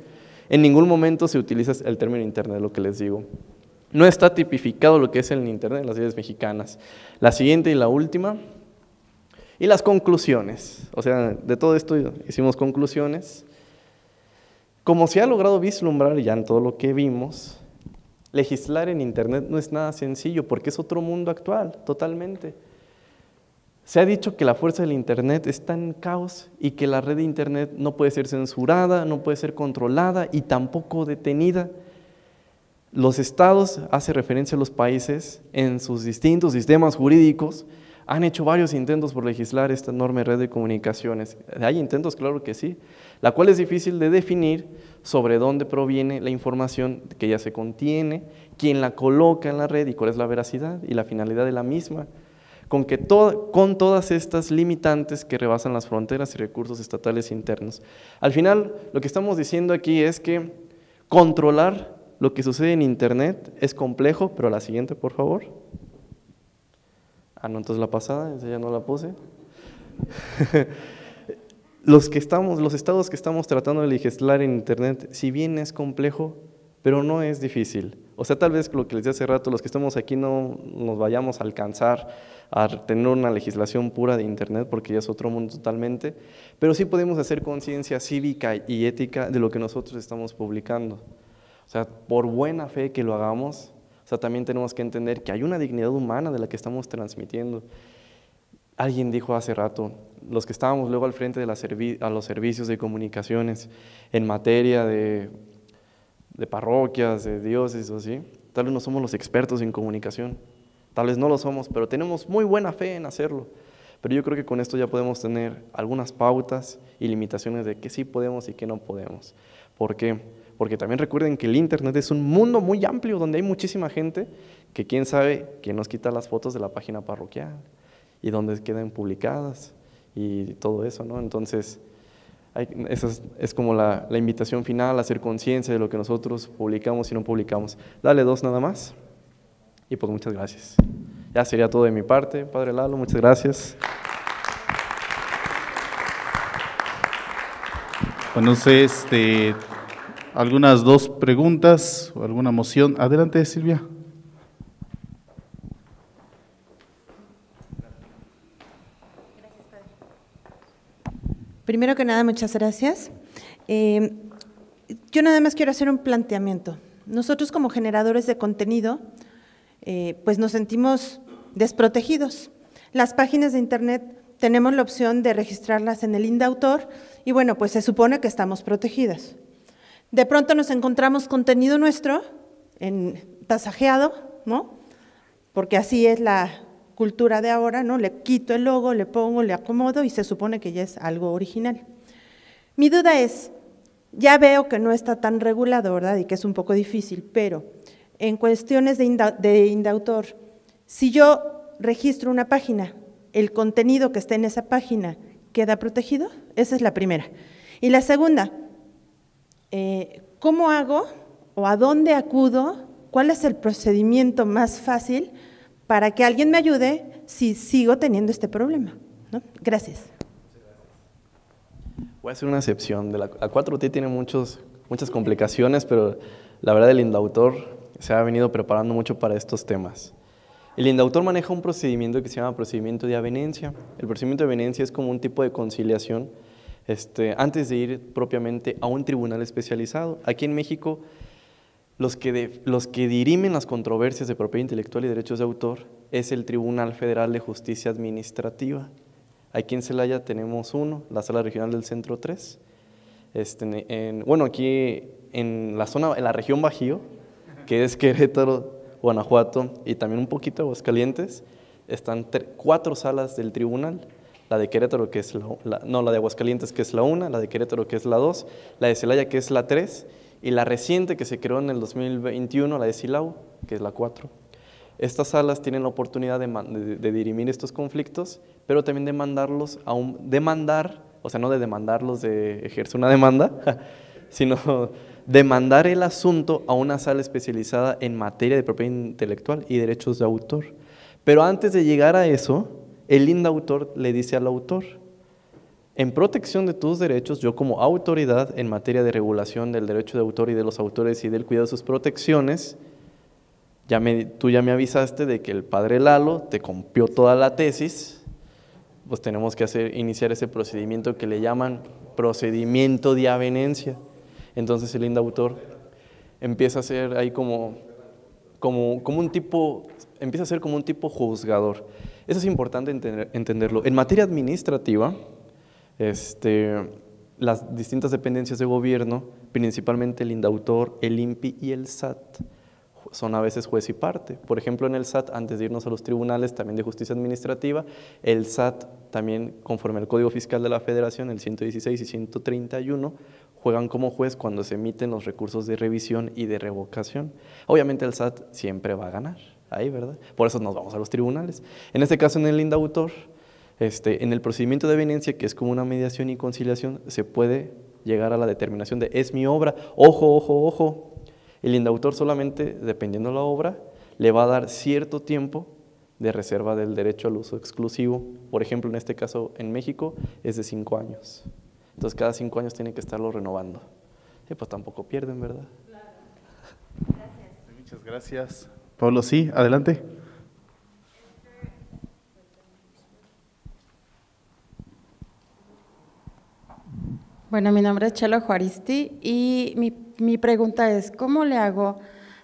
En ningún momento se utiliza el término Internet, lo que les digo. No está tipificado lo que es el Internet en las leyes mexicanas. La siguiente y la última. Y las conclusiones. O sea, de todo esto hicimos conclusiones. Como se ha logrado vislumbrar ya en todo lo que vimos, Legislar en Internet no es nada sencillo porque es otro mundo actual, totalmente. Se ha dicho que la fuerza del Internet está en caos y que la red de Internet no puede ser censurada, no puede ser controlada y tampoco detenida. Los estados, hace referencia a los países, en sus distintos sistemas jurídicos, han hecho varios intentos por legislar esta enorme red de comunicaciones. Hay intentos, claro que sí, la cual es difícil de definir sobre dónde proviene la información que ya se contiene, quién la coloca en la red y cuál es la veracidad y la finalidad de la misma, con, que con todas estas limitantes que rebasan las fronteras y recursos estatales internos. Al final, lo que estamos diciendo aquí es que controlar lo que sucede en Internet es complejo, pero la siguiente, por favor. Ah, no, entonces la pasada, esa ya no la puse. <laughs> los, que estamos, los estados que estamos tratando de legislar en Internet, si bien es complejo, pero no es difícil. O sea, tal vez lo que les decía hace rato, los que estamos aquí no nos vayamos a alcanzar a tener una legislación pura de Internet, porque ya es otro mundo totalmente, pero sí podemos hacer conciencia cívica y ética de lo que nosotros estamos publicando. O sea, por buena fe que lo hagamos, sea, también tenemos que entender que hay una dignidad humana de la que estamos transmitiendo. Alguien dijo hace rato, los que estábamos luego al frente de los servicios de comunicaciones en materia de, de parroquias, de dioses o así, tal vez no somos los expertos en comunicación, tal vez no lo somos, pero tenemos muy buena fe en hacerlo. Pero yo creo que con esto ya podemos tener algunas pautas y limitaciones de qué sí podemos y qué no podemos. ¿Por qué? porque también recuerden que el Internet es un mundo muy amplio donde hay muchísima gente que quién sabe quién nos quita las fotos de la página parroquial y donde quedan publicadas y todo eso, ¿no? Entonces, esa es, como la, la, invitación final, hacer conciencia de lo que nosotros publicamos y no publicamos. Dale dos nada más. Y pues muchas gracias. Ya sería todo de mi parte, Padre Lalo, muchas gracias. Bueno, este, algunas dos preguntas o alguna moción. Adelante, Silvia. Primero que nada, muchas gracias. Eh, yo nada más quiero hacer un planteamiento. Nosotros como generadores de contenido, eh, pues nos sentimos desprotegidos. Las páginas de Internet tenemos la opción de registrarlas en el INDAUTOR y bueno, pues se supone que estamos protegidas. De pronto nos encontramos contenido nuestro en tasajeado, ¿no? Porque así es la cultura de ahora, ¿no? Le quito el logo, le pongo, le acomodo y se supone que ya es algo original. Mi duda es, ya veo que no está tan regulado, ¿verdad? Y que es un poco difícil, pero en cuestiones de, indautor, si yo registro una página, el contenido que está en esa página queda protegido? Esa es la primera. Y la segunda, eh, ¿cómo hago o a dónde acudo? ¿Cuál es el procedimiento más fácil para que alguien me ayude si sigo teniendo este problema? Gracias. Voy a hacer una excepción. De la, 4T tiene muchos, muchas complicaciones, pero la verdad el indautor se ha venido preparando mucho para estos temas. El indautor maneja un procedimiento que se llama procedimiento de avenencia. El procedimiento de avenencia es como un tipo de conciliación este, antes de ir propiamente a un tribunal especializado. Aquí en México, los que, los que dirimen las controversias de propiedad intelectual y derechos de autor es el Tribunal Federal de Justicia Administrativa. Aquí en Celaya tenemos uno, la Sala Regional del Centro 3. Este, en, bueno, aquí en la zona, en la región Bajío, que es Querétaro, Guanajuato y también un poquito Aguascalientes, están cuatro salas del tribunal. La de Querétaro, que es la, no, la de Aguascalientes, que es la una, la de Querétaro, que es la dos, la de Celaya, que es la tres, y la reciente que se creó en el 2021, la de Silao, que es la cuatro. Estas salas tienen la oportunidad de, dirimir estos conflictos, pero también de mandarlos a un, demandar, o sea, no de demandarlos de ejercer una demanda, <laughs> sino demandar el asunto a una sala especializada en materia de propiedad intelectual y derechos de autor. Pero antes de llegar a eso, el indautor le dice al autor, en protección de tus derechos, yo como autoridad en materia de regulación del derecho de autor y de los autores y del cuidado de sus protecciones, ya me, tú ya me avisaste de que el padre Lalo te compió toda la tesis, pues tenemos que hacer, iniciar ese procedimiento que le llaman procedimiento de avenencia. Entonces el indautor empieza a ser ahí como, como, como un tipo, empieza a ser como un tipo juzgador. Eso es importante entenderlo. En materia administrativa, este, las distintas dependencias de gobierno, principalmente el indautor, el INPI y el SAT, son a veces juez y parte. Por ejemplo, en el SAT, antes de irnos a los tribunales también de justicia administrativa, el SAT también, conforme al Código Fiscal de la Federación, el 116 y 131, juegan como juez cuando se emiten los recursos de revisión y de revocación. Obviamente el SAT siempre va a ganar ahí, ¿verdad? Por eso nos vamos a los tribunales. En este caso, en el indautor, este, en el procedimiento de evidencia, que es como una mediación y conciliación, se puede llegar a la determinación de es mi obra, ojo, ojo, ojo. El indautor solamente, dependiendo de la obra, le va a dar cierto tiempo de reserva del derecho al uso exclusivo. Por ejemplo, en este caso, en México, es de cinco años. Entonces cada cinco años tienen que estarlo renovando. Y pues tampoco pierden, ¿verdad? Claro. Gracias. Muchas gracias. Pablo, sí, adelante. Bueno, mi nombre es Chelo Juaristi y mi, mi, pregunta es, ¿cómo le hago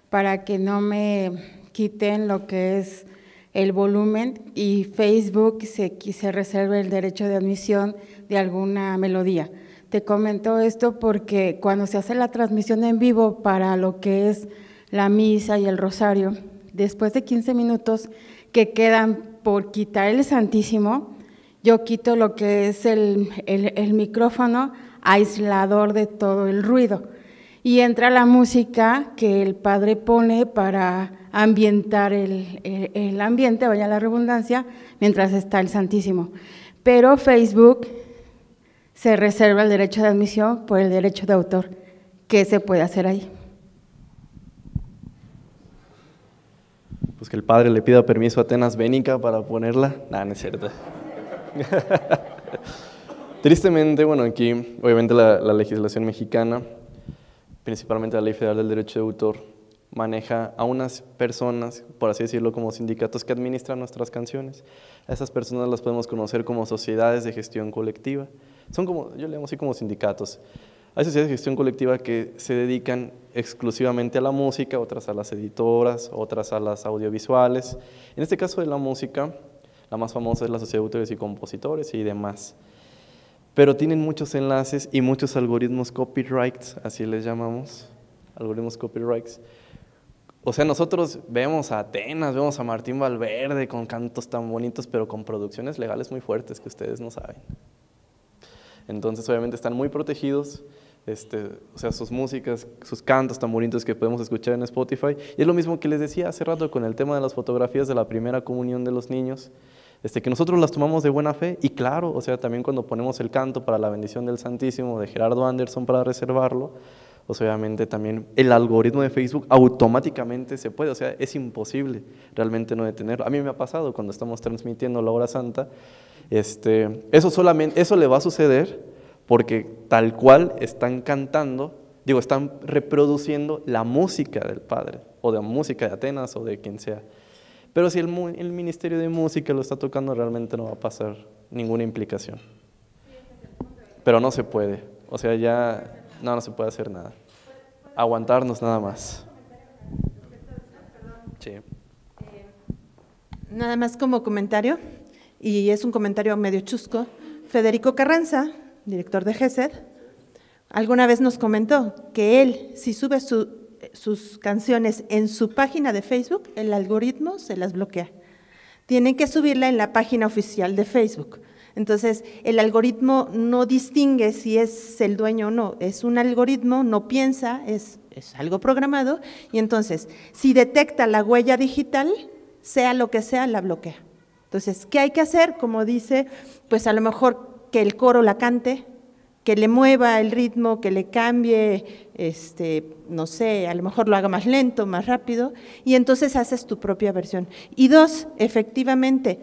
para que no me quiten lo que es el volumen y Facebook se, se reserve el derecho de admisión de alguna melodía. Te comento esto porque cuando se hace la transmisión en vivo para lo que es la misa y el rosario, después de 15 minutos que quedan por quitar el Santísimo, yo quito lo que es el, el, micrófono aislador de todo el ruido y entra la música que el padre pone para ambientar el, el, el, ambiente, vaya la redundancia, mientras está el Santísimo. Pero Facebook se reserva el derecho de admisión por el derecho de autor. ¿Qué se puede hacer ahí? Pues que el padre le pida permiso a Atenas Bénica para ponerla. No, no es cierto. <laughs> Tristemente, bueno, aquí obviamente la, la, legislación mexicana, principalmente la Ley Federal del Derecho de Autor, maneja a unas personas, por así decirlo, como sindicatos que administran nuestras canciones. A esas personas las podemos conocer como sociedades de gestión colectiva. Son como, yo le llamo así como sindicatos. Hay sociedades de gestión colectiva que se dedican exclusivamente a la música, otras a las editoras, otras a las audiovisuales. En este caso de la música, la más famosa es la Sociedad de Autores y Compositores y demás. Pero tienen muchos enlaces y muchos algoritmos copyrights, así les llamamos, algoritmos copyrights. O sea, nosotros vemos a Atenas, vemos a Martín Valverde con cantos tan bonitos, pero con producciones legales muy fuertes que ustedes no saben. Entonces, obviamente están muy protegidos, este, o sea, sus músicas, sus cantos tan bonitos que podemos escuchar en Spotify. Y es lo mismo que les decía hace rato con el tema de las fotografías de la primera comunión de los niños. Este, que nosotros las tomamos de buena fe y claro, o sea, también cuando ponemos el canto para la bendición del Santísimo de Gerardo Anderson para reservarlo, pues obviamente también el algoritmo de Facebook automáticamente se puede, o sea, es imposible realmente no detenerlo. A mí me ha pasado cuando estamos transmitiendo la hora santa, este, eso solamente, eso le va a suceder porque tal cual están cantando, digo, están reproduciendo la música del Padre, o de la música de Atenas, o de quien sea. Pero si el, el Ministerio de Música lo está tocando, realmente no va a pasar ninguna implicación. Pero no se puede, o sea, ya no, no se puede hacer nada. Aguantarnos nada más. Sí. Nada más como comentario, y es un comentario medio chusco, Federico Carranza, director de GESED, alguna vez nos comentó que él, si sube sus canciones en su página de Facebook, el algoritmo se las bloquea. Tienen que subirla en la página oficial de Facebook. Entonces, el algoritmo no distingue si es el dueño o no, es un algoritmo, no piensa, es, algo programado, y entonces, si detecta la huella digital, sea lo que sea, la bloquea. Entonces, ¿qué hay que hacer? Como dice, pues a lo mejor que el coro la cante, que le mueva el ritmo, que le cambie, este, no sé, a lo mejor lo haga más lento, más rápido, y entonces haces tu propia versión. Y dos, efectivamente,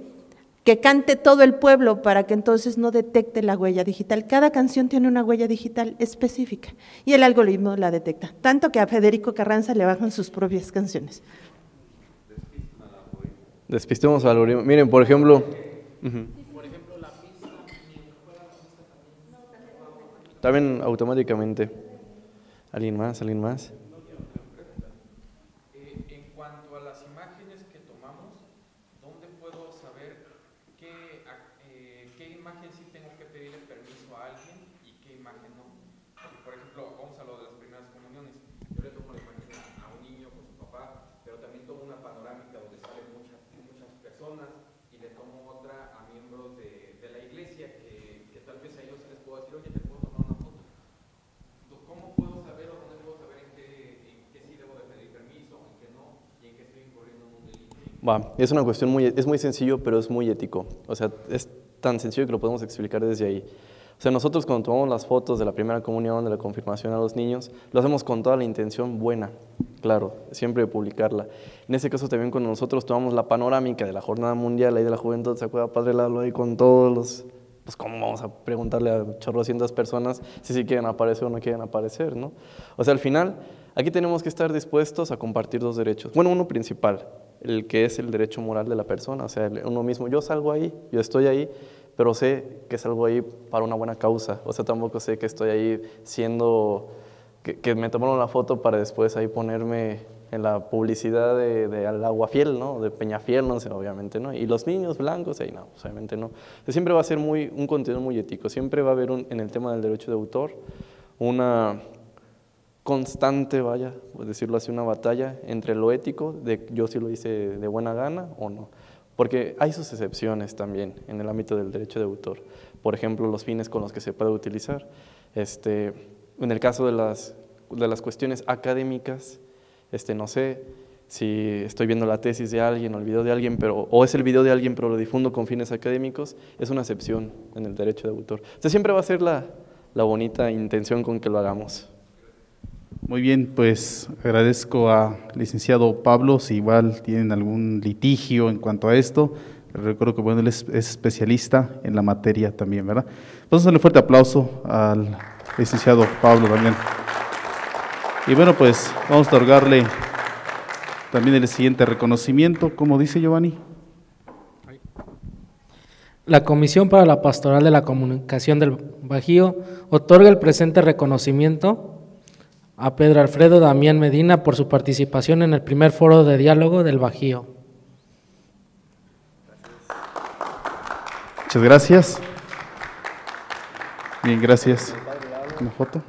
que cante todo el pueblo para que entonces no detecte la huella digital. Cada canción tiene una huella digital específica y el algoritmo la detecta, tanto que a Federico Carranza le bajan sus propias canciones. Despistemos al algoritmo. Miren, por ejemplo... También automáticamente. ¿Alguien más? ¿Alguien más? Es una cuestión muy, es muy sencillo, pero es muy ético. O sea, es tan sencillo que lo podemos explicar desde ahí. O sea, nosotros cuando tomamos las fotos de la primera comunión, de la confirmación a los niños, lo hacemos con toda la intención buena, claro, siempre de publicarla. En ese caso también cuando nosotros tomamos la panorámica de la Jornada Mundial ahí de la Juventud, ¿se acuerda Padre Lalo ahí con todos los... Pues cómo vamos a preguntarle a chorrocientas personas si sí quieren aparecer o no quieren aparecer, ¿no? O sea, al final, aquí tenemos que estar dispuestos a compartir dos derechos. Bueno, uno principal, el que es el derecho moral de la persona, o sea, uno mismo, yo salgo ahí, yo estoy ahí, pero sé que salgo ahí para una buena causa, o sea, tampoco sé que estoy ahí siendo, que, me tomaron la foto para después ahí ponerme en la publicidad de, de Aguafiel, ¿no? De Peñafiel, no sé, obviamente, ¿no? Y los niños blancos, ahí no, obviamente no. siempre va a ser muy, un contenido muy ético, siempre va a haber un, en el tema del derecho de autor una constante, vaya, por decirlo así, una batalla entre lo ético, de yo si lo hice de buena gana o no. Porque hay sus excepciones también en el ámbito del derecho de autor. Por ejemplo, los fines con los que se puede utilizar. Este, en el caso de las, de las cuestiones académicas, este, no sé si estoy viendo la tesis de alguien o el video de alguien, pero, o es el video de alguien pero lo difundo con fines académicos, es una excepción en el derecho de autor. O siempre va a ser la, la bonita intención con que lo hagamos. Muy bien, pues agradezco a licenciado Pablo, si igual tienen algún litigio en cuanto a esto. Recuerdo que bueno, él es, especialista en la materia también, ¿verdad? Entonces, un fuerte aplauso al licenciado Pablo también. Y bueno, pues vamos a otorgarle también el siguiente reconocimiento, como dice Giovanni. La Comisión para la Pastoral de la Comunicación del Bajío otorga el presente reconocimiento a Pedro Alfredo Damián Medina por su participación en el primer foro de diálogo del Bajío. Muchas gracias. Bien, gracias. Una foto.